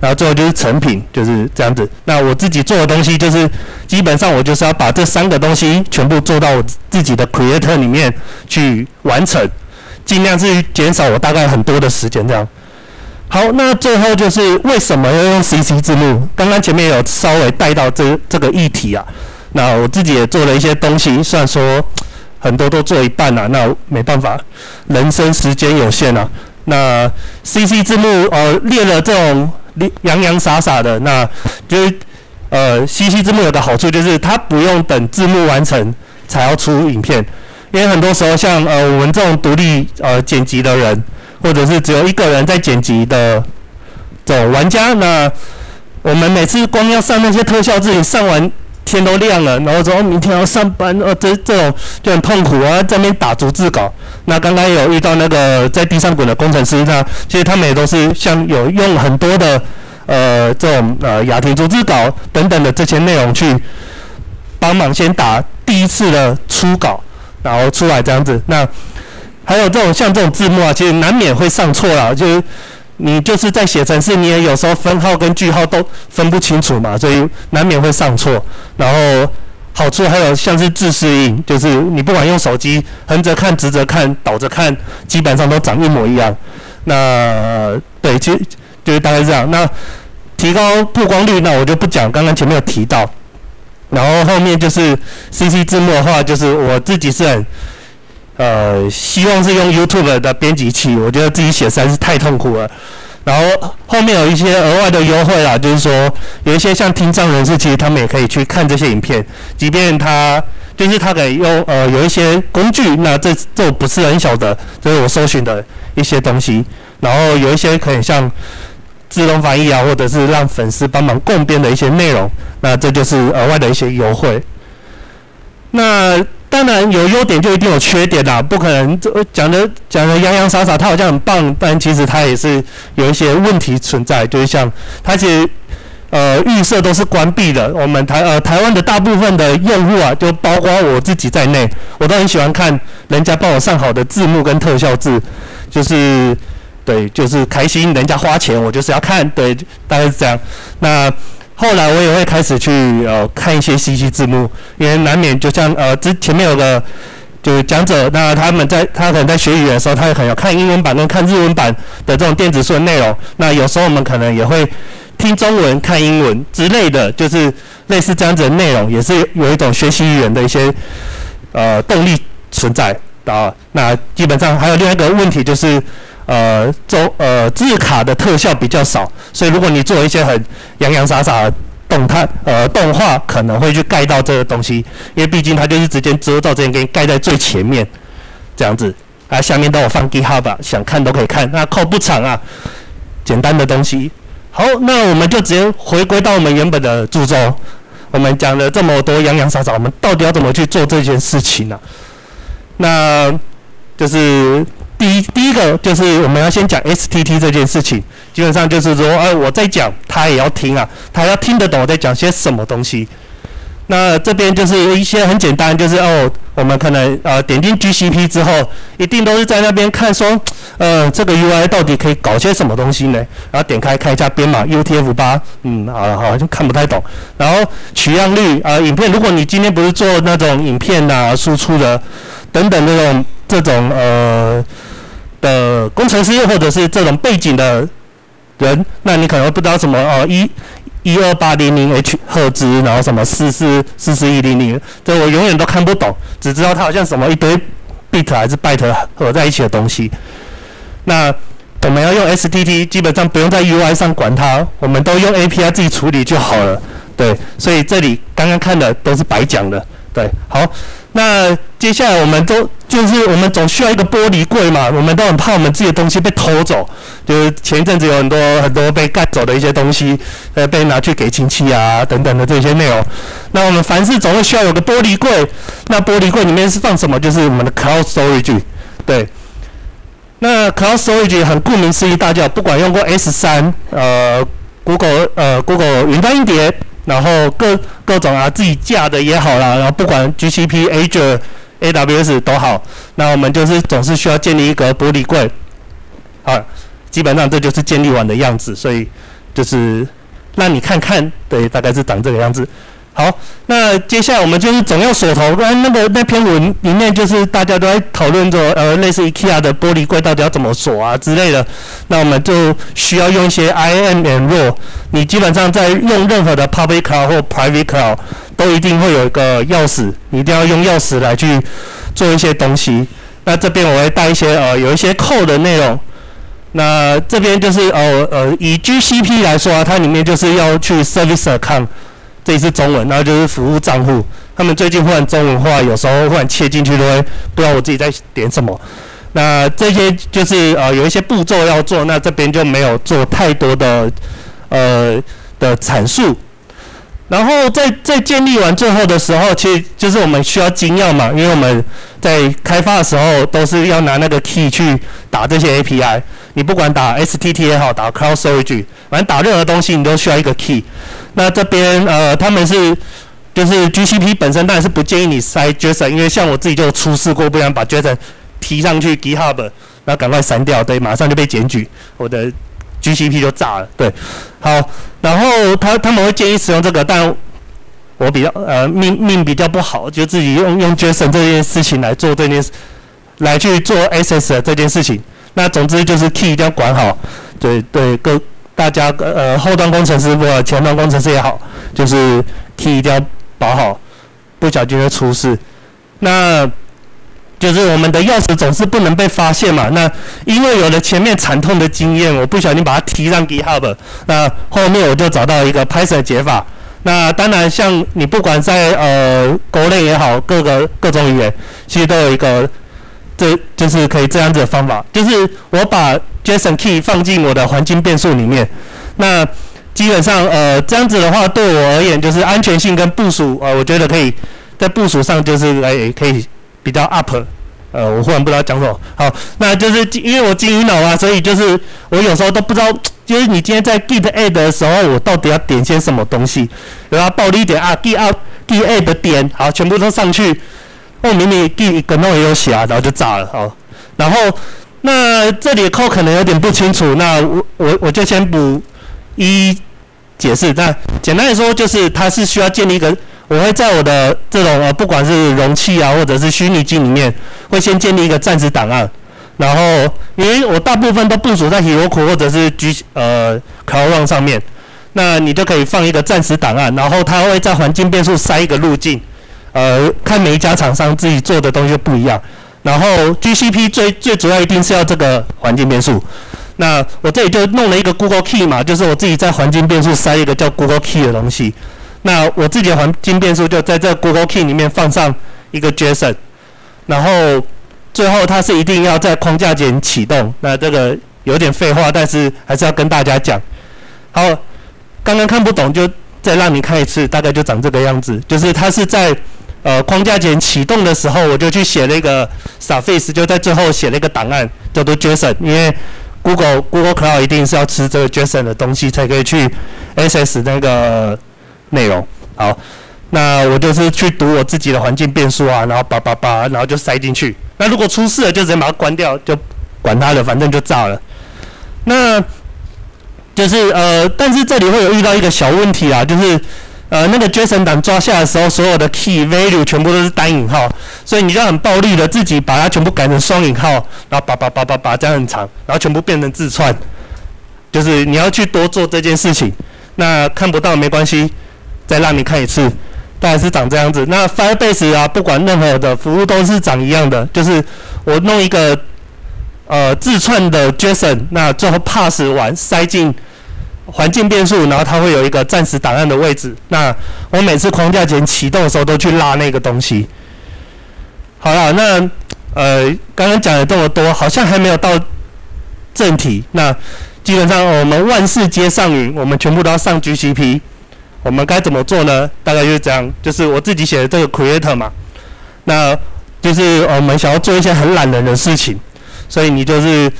然后最后就是成品，就是这样子。那我自己做的东西，就是基本上我就是要把这三个东西全部做到我自己的 Creator 里面去完成。尽量是减少我大概很多的时间这样。好，那最后就是为什么要用 CC 字幕？刚刚前面有稍微带到这这个议题啊。那我自己也做了一些东西，虽然说很多都做一半了，那没办法，人生时间有限啊。那 CC 字幕呃列了这种洋洋洒洒的，那就是呃 CC 字幕有个好处就是它不用等字幕完成才要出影片。因为很多时候，像呃我们这种独立呃剪辑的人，或者是只有一个人在剪辑的这种玩家，那我们每次光要上那些特效自己上完天都亮了，然后说明天要上班，呃这这种就很痛苦啊，在那边打逐字稿。那刚刚有遇到那个在地上滚的工程师，那其实他们也都是像有用很多的呃这种呃雅婷逐字稿等等的这些内容去帮忙先打第一次的初稿。然后出来这样子，那还有这种像这种字幕啊，其实难免会上错啦。就是你就是在写程式，你也有时候分号跟句号都分不清楚嘛，所以难免会上错。然后好处还有像是自适应，就是你不管用手机横着看、直着看、倒着看，基本上都长一模一样。那对，其实就是大概这样。那提高曝光率，那我就不讲，刚刚前面有提到。然后后面就是 CC 字幕的话，就是我自己是很，呃，希望是用 YouTube 的编辑器，我觉得自己写实在是太痛苦了。然后后面有一些额外的优惠啦，就是说有一些像听障人士，其实他们也可以去看这些影片，即便他就是他可以用呃有一些工具，那这这不是很晓得，这是我搜寻的一些东西。然后有一些可以像。自动翻译啊，或者是让粉丝帮忙共编的一些内容，那这就是额外的一些优惠。那当然有优点就一定有缺点啦，不可能这讲的讲的洋洋洒洒，它好像很棒，但其实它也是有一些问题存在。就是像它其实呃预设都是关闭的，我们台呃台湾的大部分的用户啊，就包括我自己在内，我都很喜欢看人家帮我上好的字幕跟特效字，就是。对，就是开心，人家花钱，我就是要看，对，大概是这样。那后来我也会开始去呃看一些 CC 字幕，因为难免就像呃之前面有个就是讲者，那他们在他可能在学语言的时候，他也可能有看英文版跟看日文版的这种电子书的内容。那有时候我们可能也会听中文看英文之类的，就是类似这样子的内容，也是有一种学习语言的一些呃动力存在啊。那基本上还有另外一个问题就是。呃，周呃字卡的特效比较少，所以如果你做一些很洋洋洒洒的动态呃动画，可能会去盖到这个东西，因为毕竟它就是直接遮罩，直接给你盖在最前面，这样子啊，下面都有放 GitHub，想看都可以看，那扣不长啊，简单的东西。好，那我们就直接回归到我们原本的著作，我们讲了这么多洋洋洒洒，我们到底要怎么去做这件事情呢？那就是。第一，第一个就是我们要先讲 STT 这件事情，基本上就是说，哎，我在讲，他也要听啊，他要听得懂我在讲些什么东西。那这边就是一些很简单，就是哦，我们可能呃点进 GCP 之后，一定都是在那边看说，呃，这个 UI 到底可以搞些什么东西呢？然后点开看一下编码 U T F 八嗯，好了，好像看不太懂。然后取样率啊，影片，如果你今天不是做那种影片呐输出的等等那种这种呃。的工程师或者是这种背景的人，那你可能不知道什么哦，一一二八零零 H 赫兹，然后什么四四四四一零零，这我永远都看不懂，只知道它好像什么一堆 bit 还是 byte 合在一起的东西。那我们要用 STT，基本上不用在 UI 上管它，我们都用 API 自己处理就好了。对，所以这里刚刚看的都是白讲的。对，好。那接下来我们都就是我们总需要一个玻璃柜嘛，我们都很怕我们自己的东西被偷走，就是前一阵子有很多很多被干走的一些东西，呃，被拿去给亲戚啊等等的这些内容。那我们凡事总会需要有个玻璃柜，那玻璃柜里面是放什么？就是我们的 Cloud Storage。对，那 Cloud Storage 很顾名思义，大家不管用过 S 三，呃，Google 呃 Google 云端硬碟。然后各各种啊，自己架的也好啦，然后不管 GCP、Azure、AWS 都好，那我们就是总是需要建立一个玻璃柜，啊，基本上这就是建立完的样子，所以就是让你看看，对，大概是长这个样子。好，那接下来我们就是总要锁头。那那个那篇文里面就是大家都在讨论着，呃，类似 IKEA 的玻璃柜到底要怎么锁啊之类的。那我们就需要用一些 IAM and RAW。你基本上在用任何的 public cloud 或 private cloud，都一定会有一个钥匙，你一定要用钥匙来去做一些东西。那这边我会带一些呃有一些 code 的内容。那这边就是呃呃以 GCP 来说啊，它里面就是要去 service account。这里是中文，然后就是服务账户。他们最近换中文化，有时候忽然切进去都会不知道我自己在点什么。那这些就是呃有一些步骤要做，那这边就没有做太多的呃的阐述。然后在在建立完最后的时候，其实就是我们需要精要嘛，因为我们在开发的时候都是要拿那个 key 去打这些 API。你不管打 STT 也好，打 Cloud Storage，反正打任何东西你都需要一个 key。那这边呃，他们是就是 GCP 本身当然是不建议你塞 JSON，因为像我自己就出事过，不然把 JSON 提上去 GitHub，然后赶快删掉，对，马上就被检举，我的 GCP 就炸了，对。好，然后他他们会建议使用这个，但我比较呃命命比较不好，就自己用用 JSON 这件事情来做这件事，来去做 SS 这件事情。那总之就是 key 一定要管好，对对各。大家呃，后端工程师或前端工程师也好，就是 key 一定要保好，不小心会出事。那就是我们的钥匙总是不能被发现嘛。那因为有了前面惨痛的经验，我不小心把它提上 GitHub，那后面我就找到一个 Python 解法。那当然，像你不管在呃国内也好，各个各种语言，其实都有一个。这就是可以这样子的方法，就是我把 JSON key 放进我的环境变数里面。那基本上，呃，这样子的话，对我而言就是安全性跟部署，呃，我觉得可以在部署上就是来可以比较 up。呃，我忽然不知道讲什么。好，那就是因为我金鱼脑啊，所以就是我有时候都不知道，就是你今天在 git add 的时候，我到底要点些什么东西，然后暴力点啊，git out git add 点，好，全部都上去。哦，明明第一个 no 也有写啊，然后就炸了哦。然后那这里扣可能有点不清楚，那我我我就先补一解释。那简单来说，就是它是需要建立一个，我会在我的这种呃，不管是容器啊，或者是虚拟机里面，会先建立一个暂时档案。然后，因为我大部分都部署在 Heroku 或者是 G 呃 Cloud 上面，那你就可以放一个暂时档案，然后它会在环境变数塞一个路径。呃，看每一家厂商自己做的东西不一样。然后 GCP 最最主要一定是要这个环境变数。那我这里就弄了一个 Google Key 嘛，就是我自己在环境变数塞一个叫 Google Key 的东西。那我自己的环境变数就在这 Google Key 里面放上一个 JSON，然后最后它是一定要在框架间启动。那这个有点废话，但是还是要跟大家讲。好，刚刚看不懂就再让你看一次，大概就长这个样子，就是它是在。呃，框架前启动的时候，我就去写了一个 Surface，就在最后写了一个档案叫做 JSON，因为 Google Google Cloud 一定是要吃这个 JSON 的东西才可以去 access 那个内容。好，那我就是去读我自己的环境变数啊，然后叭叭叭，然后就塞进去。那如果出事了，就直接把它关掉，就管它了，反正就炸了。那就是呃，但是这里会有遇到一个小问题啊，就是。呃，那个 JSON 档抓下的时候，所有的 key value 全部都是单引号，所以你就很暴力的自己把它全部改成双引号，然后叭叭叭叭叭这样很长，然后全部变成字串，就是你要去多做这件事情。那看不到没关系，再让你看一次，大概是长这样子。那 Firebase 啊，不管任何的服务都是长一样的，就是我弄一个呃字串的 JSON，那最后 pass 完塞进。环境变数，然后它会有一个暂时档案的位置。那我每次框架前启动的时候，都去拉那个东西。好了，那呃，刚刚讲了这么多，好像还没有到正题。那基本上我们万事皆上云，我们全部都要上 GCP。我们该怎么做呢？大概就是这样，就是我自己写的这个 Creator 嘛。那就是我们想要做一些很懒人的事情，所以你就是。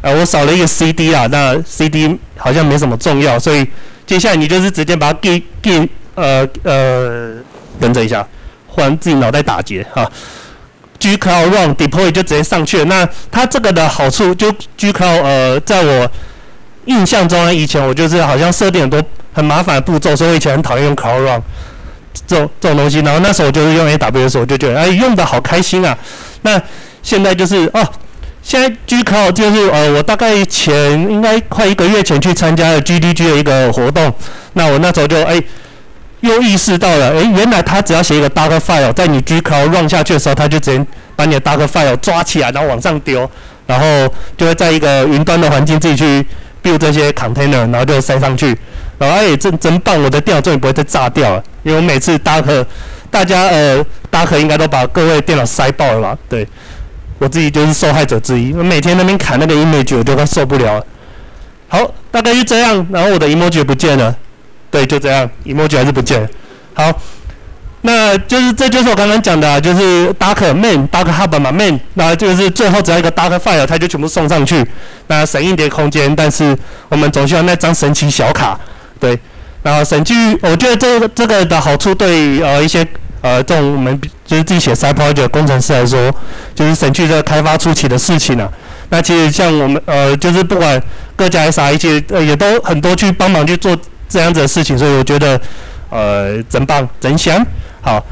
呃，我少了一个 CD 啊，那 CD 好像没什么重要，所以接下来你就是直接把它给给呃呃，等着一下，忽然自己脑袋打结哈。G Cloud Run Deploy 就直接上去了。那它这个的好处就 G Cloud 呃，在我印象中啊，以前我就是好像设定很多很麻烦的步骤，所以我以前很讨厌用 Cloud Run 这种这种东西。然后那时候我就是用 AWS，我就觉得哎用的好开心啊。那现在就是哦。现在 G Cloud 就是呃，我大概前应该快一个月前去参加了 GDG 的一个活动，那我那时候就哎又意识到了，哎，原来他只要写一个 Docker file，在你 G Cloud run 下去的时候，他就直接把你的 Docker file 抓起来，然后往上丢，然后就会在一个云端的环境自己去 build 这些 container，然后就塞上去，然后哎，真真棒，我的电脑终于不会再炸掉了，因为我每次 Docker，大家呃 Docker 应该都把各位电脑塞爆了吧？对。我自己就是受害者之一，我每天那边砍那个 image，我就快受不了了。好，大概就这样，然后我的 emoji 不见了，对，就这样，emoji 还是不见。好，那就是这就是我刚刚讲的，就是 Docker main Docker hub 嘛 main，那就是最后只要一个 Docker file，它就全部送上去，那省一点空间，但是我们总需要那张神奇小卡，对，然后省去，我觉得这个这个的好处对呃一些。呃，这种我们就是自己写 side project 工程师来说，就是省去这开发初期的事情了。那其实像我们呃，就是不管各家 S R 一些呃，也都很多去帮忙去做这样子的事情，所以我觉得呃，真棒，真香。好，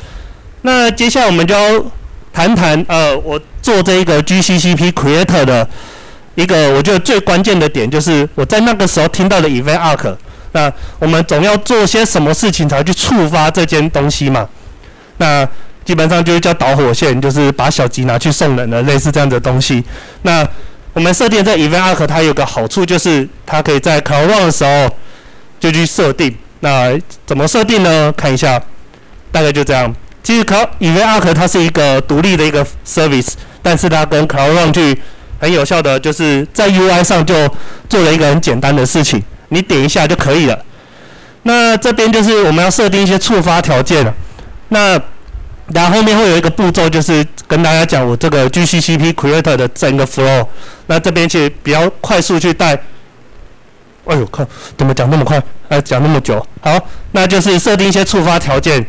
那接下来我们就要谈谈呃，我做这一个 G C C P Creator 的一个我觉得最关键的点，就是我在那个时候听到的 Event Arc。那我们总要做些什么事情才去触发这件东西嘛？那基本上就是叫导火线，就是把小吉拿去送人的类似这样的东西。那我们设定在 Event Arc，它有个好处就是它可以在 Cloud Run 的时候就去设定。那怎么设定呢？看一下，大概就这样。其实 c l o d Event Arc 它是一个独立的一个 service，但是它跟 Cloud Run 去很有效的，就是在 UI 上就做了一个很简单的事情，你点一下就可以了。那这边就是我们要设定一些触发条件了。那然后后面会有一个步骤，就是跟大家讲我这个 GCCP Creator 的整个 flow。那这边其实比较快速去带。哎呦，看怎么讲那么快？哎，讲那么久。好，那就是设定一些触发条件。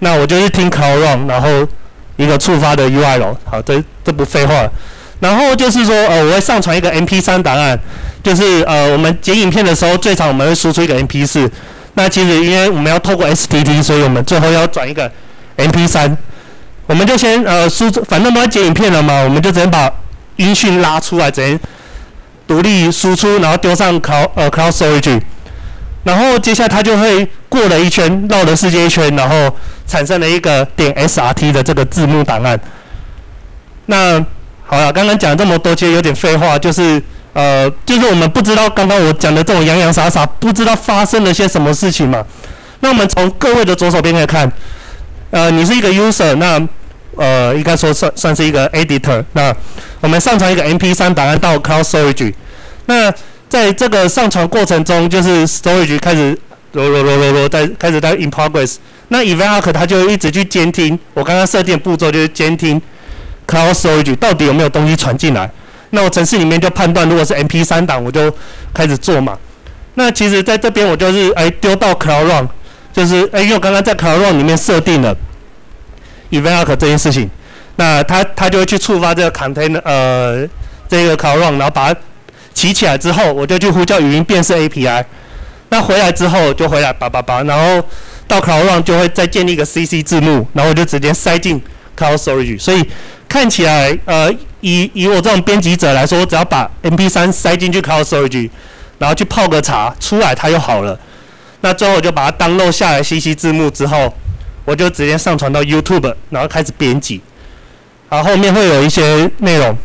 那我就是听 call run，然后一个触发的 UI 咯。好，这这不废话。然后就是说，呃，我会上传一个 MP3 档案，就是呃，我们剪影片的时候，最常我们会输出一个 MP4。那其实因为我们要透过 STT，所以我们最后要转一个 MP3。我们就先呃输出，反正我们要剪影片了嘛，我们就直接把音讯拉出来，直接独立输出，然后丢上 Cloud 呃 Cloud Storage。然后接下来它就会过了一圈，绕了世界一圈，然后产生了一个点 SRT 的这个字幕档案。那好了，刚刚讲这么多，其实有点废话，就是呃，就是我们不知道刚刚我讲的这种洋洋洒洒，不知道发生了些什么事情嘛。那我们从各位的左手边来看，呃，你是一个 user，那呃，应该说算算是一个 editor。那我们上传一个 MP3 档案到 Cloud Storage，那在这个上传过程中，就是 Storage 开始罗罗罗罗罗在开始在 in progress。那 Evac 它就一直去监听，我刚刚设定步骤就是监听。Cloud Storage 到底有没有东西传进来？那我程式里面就判断，如果是 MP3 档，我就开始做嘛。那其实在这边我就是哎丢到 Cloud Run，就是哎因为我刚刚在 Cloud Run 里面设定了 Evac 这件事情，那它它就会去触发这个 Container 呃这个 Cloud Run，然后把它起起来之后，我就去呼叫语音辨识 API。那回来之后就回来叭叭叭，然后到 Cloud Run 就会再建立一个 CC 字幕，然后我就直接塞进 Cloud Storage，所以。看起来，呃，以以我这种编辑者来说，我只要把 MP3 塞进去 Cloud Storage，然后去泡个茶，出来它就好了。那最后我就把它 download 下来，CC 字幕之后，我就直接上传到 YouTube，然后开始编辑。好，后面会有一些内容。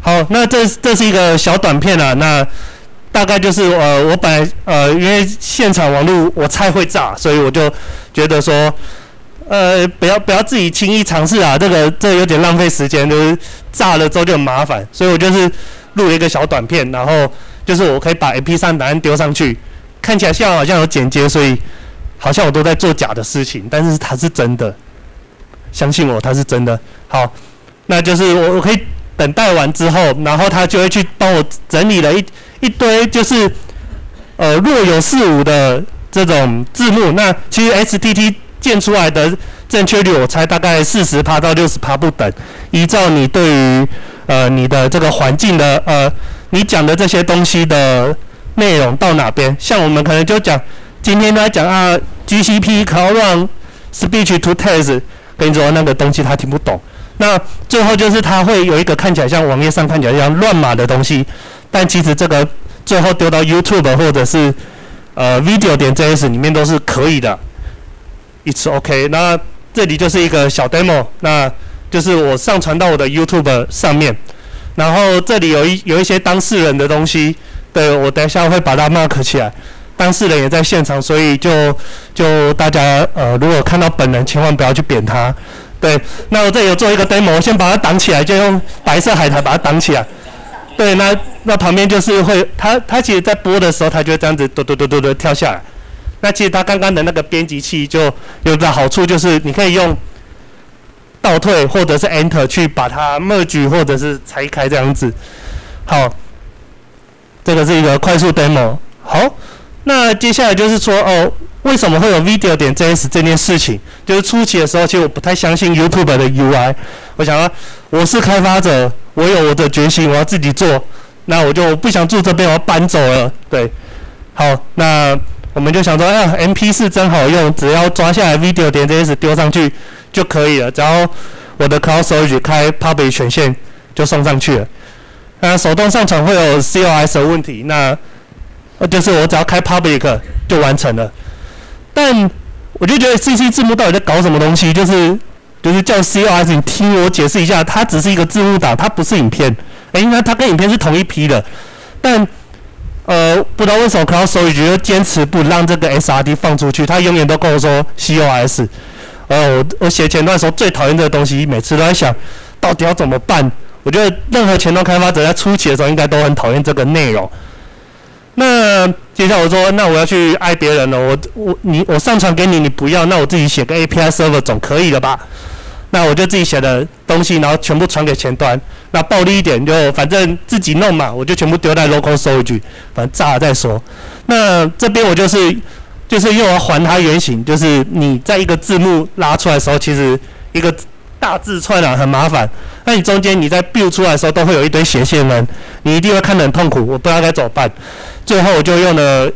好，那这这是一个小短片啊，那大概就是呃，我本来呃，因为现场网络我猜会炸，所以我就觉得说。呃，不要不要自己轻易尝试啊！这个这有点浪费时间，就是炸了之后就很麻烦。所以我就是录了一个小短片，然后就是我可以把 MP3 档案丢上去，看起来像好像有剪接，所以好像我都在做假的事情，但是它是真的，相信我，它是真的。好，那就是我我可以等待完之后，然后他就会去帮我整理了一一堆，就是呃若有似无的这种字幕。那其实 H T T。建出来的正确率，我猜大概四十趴到六十趴不等。依照你对于呃你的这个环境的呃你讲的这些东西的内容到哪边，像我们可能就讲今天来讲啊，GCP Cloud Speech to Text，跟你说那个东西他听不懂。那最后就是他会有一个看起来像网页上看起来像乱码的东西，但其实这个最后丢到 YouTube 或者是呃 Video 点 JS 里面都是可以的。It's OK，那这里就是一个小 demo，那就是我上传到我的 YouTube 上面，然后这里有一有一些当事人的东西，对我等一下会把它 mark 起来，当事人也在现场，所以就就大家呃如果看到本人，千万不要去扁他，对，那我这里有做一个 demo，我先把它挡起来，就用白色海苔把它挡起来，对，那那旁边就是会，它它其实在播的时候，它就会这样子嘟嘟嘟嘟嘟跳下来。那其实它刚刚的那个编辑器就有个好处，就是你可以用倒退或者是 Enter 去把它 merge 或者是拆开这样子。好，这个是一个快速 demo。好，那接下来就是说哦，为什么会有 video 点 js 这件事情？就是初期的时候，其实我不太相信 YouTube 的 UI。我想说，我是开发者，我有我的决心，我要自己做。那我就不想住这边，我要搬走了。对，好，那。我们就想说，哎呀，MP 四真好用，只要抓下来 video 点 js 丢上去就可以了。然后我的 Cloud Storage 开 public 权限就送上去了。那手动上传会有 COS 的问题，那就是我只要开 public 就完成了。但我就觉得 CC 字幕到底在搞什么东西？就是就是叫 COS，你听我解释一下，它只是一个字幕档，它不是影片。哎，那它跟影片是同一批的，但。呃，不知道为什么 Cloud Storage 坚持不让这个 SRD 放出去，他永远都跟我说 COS。呃，我我写前段时候最讨厌这个东西，每次都在想到底要怎么办。我觉得任何前端开发者在初期的时候应该都很讨厌这个内容。那接下来我说，那我要去爱别人了，我我你我上传给你，你不要，那我自己写个 API server 总可以了吧？那我就自己写的东西，然后全部传给前端。那暴力一点就反正自己弄嘛，我就全部丢在 local storage，反正炸了再说。那这边我就是就是又要还它原形，就是你在一个字幕拉出来的时候，其实一个大字串啊，很麻烦。那你中间你在 build 出来的时候，都会有一堆斜线纹，你一定会看得很痛苦。我不知道该怎么办，最后我就用了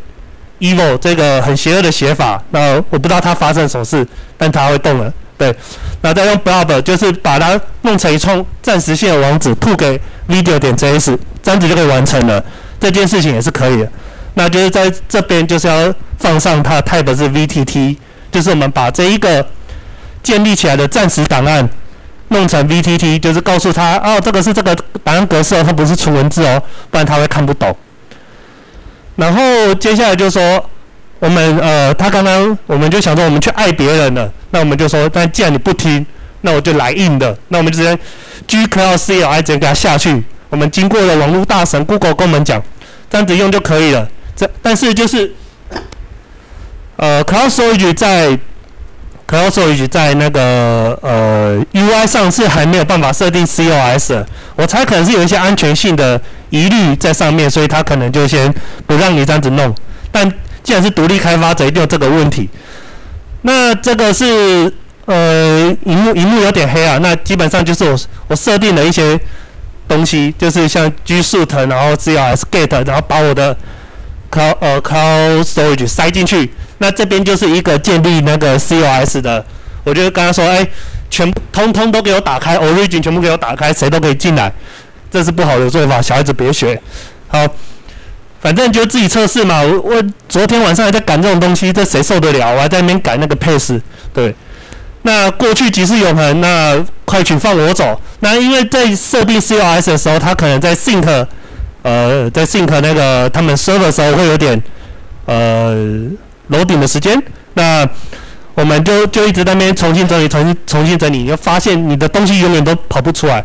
evil 这个很邪恶的写法。那我不知道它发生什么事，但它会动了。对，那再用 blob 就是把它弄成一串暂时性的网址，吐给 video 点 js，这样子就可以完成了。这件事情也是可以的。那就是在这边就是要放上它的 type 是 VTT，就是我们把这一个建立起来的暂时档案弄成 VTT，就是告诉他哦，这个是这个档案格式哦，它不是纯文字哦，不然他会看不懂。然后接下来就说我们呃，他刚刚我们就想说我们去爱别人了，那我们就说，但既然你不听，那我就来硬的，那我们直接 G Cloud CLI 直接给他下去。我们经过了网络大神 Google 跟我们讲，这样子用就可以了。这但是就是呃，Cloud Storage 在 Cloud Storage 在那个呃 UI 上是还没有办法设定 COS，我猜可能是有一些安全性的疑虑在上面，所以他可能就先不让你这样子弄。但既然是独立开发者，一定这个问题。那这个是呃，荧幕荧幕有点黑啊。那基本上就是我我设定了一些东西，就是像 G-SUIT，然后 C O S Gate，然后把我的 Cloud 呃 Cloud Storage 塞进去。那这边就是一个建立那个 COS 的。我就跟他说，哎，全通通都给我打开，Origin 全部给我打开，谁都可以进来。这是不好的做法，小孩子别学。好。反正就自己测试嘛。我我昨天晚上还在赶这种东西，这谁受得了？我还在那边改那个 pace。对，那过去即是永恒，那快去放我走。那因为在设定 COS 的时候，它可能在 sync，呃，在 sync 那个他们 serve 的时候会有点呃楼顶的时间。那我们就就一直在那边重新整理，重新重新整理，你就发现你的东西永远都跑不出来。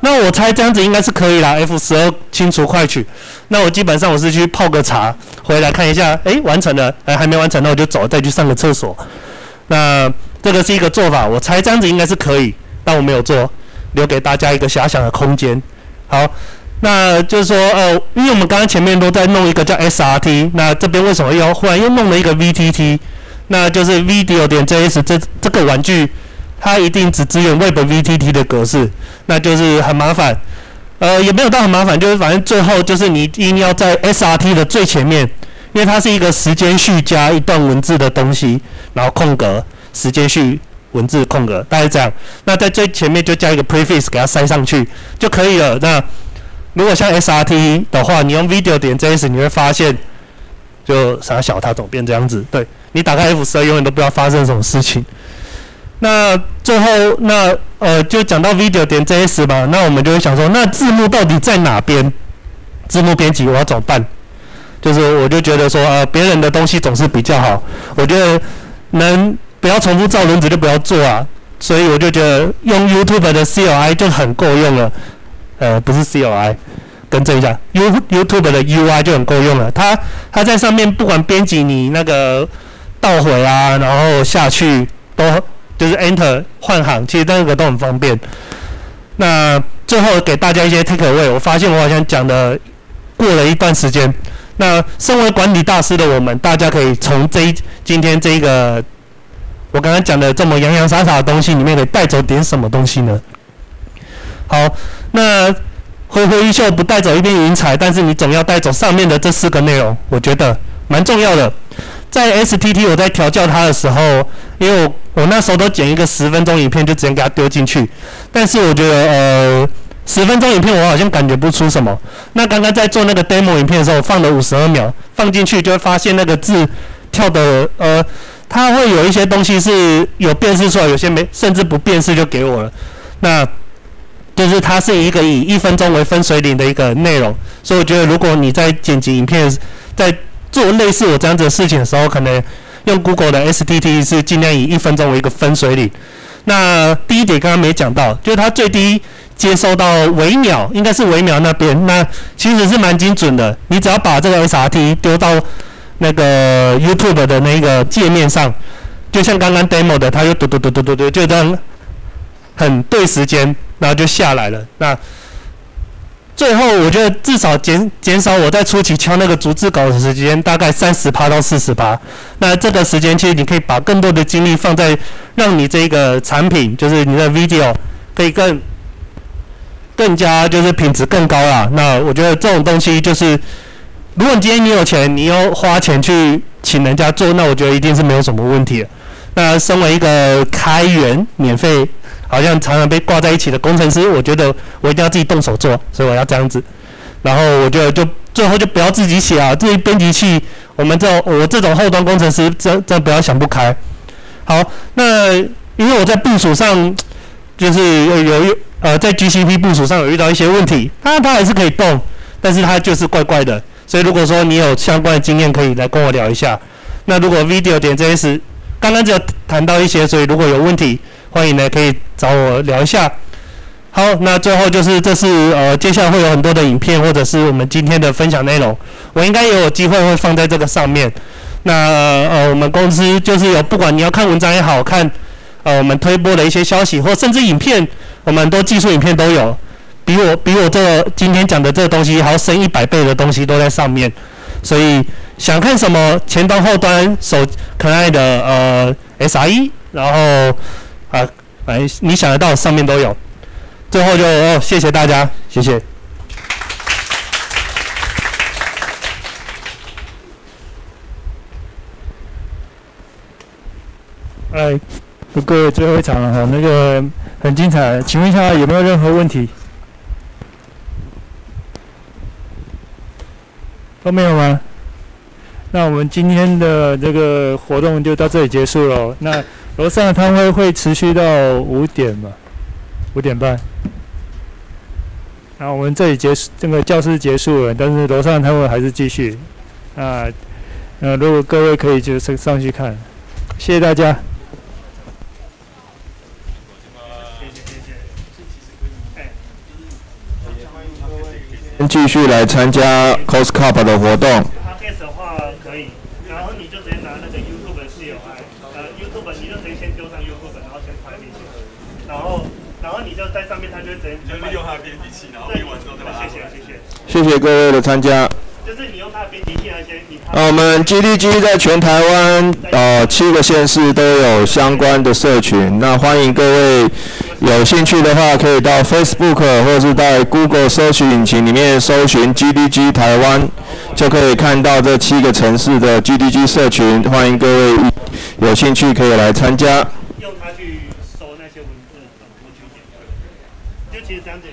那我猜这样子应该是可以啦，F 十二清除快取。那我基本上我是去泡个茶，回来看一下，哎，完成了，哎，还没完成，那我就走，再去上个厕所。那这个是一个做法，我猜这样子应该是可以，但我没有做，留给大家一个遐想的空间。好，那就是说，呃，因为我们刚刚前面都在弄一个叫 SRT，那这边为什么又忽然又弄了一个 VTT？那就是 Video 点 JS 这这个玩具。它一定只支援 Web VTT 的格式，那就是很麻烦。呃，也没有到很麻烦，就是反正最后就是你一定要在 SRT 的最前面，因为它是一个时间序加一段文字的东西，然后空格时间序文字空格，大概这样。那在最前面就加一个 prefix 给它塞上去就可以了。那如果像 SRT 的话，你用 Video 点 JS，你会发现就傻小它怎么变这样子？对你打开 F 十二，永远都不知道发生什么事情。那最后，那呃，就讲到 video 点 js 吧。那我们就会想说，那字幕到底在哪边？字幕编辑我要怎么办？就是我就觉得说，呃，别人的东西总是比较好。我觉得能不要重复造轮子就不要做啊。所以我就觉得用 YouTube 的 CLI 就很够用了。呃，不是 CLI，更正一下，You YouTube 的 UI 就很够用了。它它在上面不管编辑你那个倒回啊，然后下去都。就是 Enter 换行，其实那个都很方便。那最后给大家一些 take away，我发现我好像讲的过了一段时间。那身为管理大师的我们，大家可以从这今天这个我刚刚讲的这么洋洋洒洒的东西里面，可以带走点什么东西呢？好，那挥挥衣袖不带走一片云彩，但是你总要带走上面的这四个内容，我觉得蛮重要的。在 STT 我在调教它的时候，因为我我那时候都剪一个十分钟影片，就直接给它丢进去。但是我觉得呃十分钟影片我好像感觉不出什么。那刚刚在做那个 demo 影片的时候，放了五十二秒放进去，就会发现那个字跳的呃，它会有一些东西是有辨识出来，有些没，甚至不辨识就给我了。那就是它是一个以一分钟为分水岭的一个内容，所以我觉得如果你在剪辑影片在做类似我这样子的事情的时候，可能用 Google 的 STT 是尽量以一分钟为一个分水岭。那第一点刚刚没讲到，就是它最低接收到微秒，应该是微秒那边，那其实是蛮精准的。你只要把这个 SRT 丢到那个 YouTube 的那个界面上，就像刚刚 demo 的，它就嘟嘟嘟嘟嘟嘟，就这样很对时间，然后就下来了。那最后我觉得至少减减少我在初期敲那个逐字稿的时间，大概三十趴到四十趴。那这个时间其实你可以把更多的精力放在让你这个产品，就是你的 video 可以更更加就是品质更高啦。那我觉得这种东西就是，如果你今天你有钱，你要花钱去请人家做，那我觉得一定是没有什么问题的。那身为一个开源免费，好像常常被挂在一起的工程师，我觉得我一定要自己动手做，所以我要这样子。然后我觉得就最后就不要自己写啊，至于编辑器，我们这种我这种后端工程师，真真不要想不开。好，那因为我在部署上，就是有有呃在 GCP 部署上有遇到一些问题，它它还是可以动，但是它就是怪怪的。所以如果说你有相关的经验，可以来跟我聊一下。那如果 video 点 JS 刚刚只有谈到一些，所以如果有问题，欢迎呢可以找我聊一下。好，那最后就是这是呃接下来会有很多的影片或者是我们今天的分享内容，我应该也有机会会放在这个上面。那呃我们公司就是有不管你要看文章也好看，呃我们推播的一些消息或甚至影片，我们很多技术影片都有，比我比我这今天讲的这个东西还要深一百倍的东西都在上面，所以。想看什么？前端、后端、手可爱的呃 SRE，然后啊，反正你想得到上面都有。最后就哦，谢谢大家，谢谢。哎，各位最后一场了哈，那个很精彩，请问一下有没有任何问题？都没有吗？那我们今天的这个活动就到这里结束了。那楼上的摊位会持续到五点吧，五点半。那我们这里结束，这个教室结束了，但是楼上的摊位还是继续。那呃，如果各位可以就是上去看，谢谢大家。继续来参加 CosCup 的活动。的话可以，然后你就直接拿那个 YouTube 的室友来，呃，YouTube 你就直接先丢上 YouTube，然后先拍进去，然后然后你就在上面，他就直他的编辑器，然后编完之后再把它。谢谢谢谢。谢谢各位的参加。就是你用他的编辑器来先，你。啊，我们 GDG 在全台湾呃七个县市都有相关的社群，那欢迎各位有兴趣的话，可以到 Facebook 或者是在 Google 搜寻引擎里面搜寻 GDG 台湾，就可以看到这七个城市的 GDG 社群，欢迎各位有兴趣可以来参加。用它去搜那些文字，怎么去点？就其实这样子。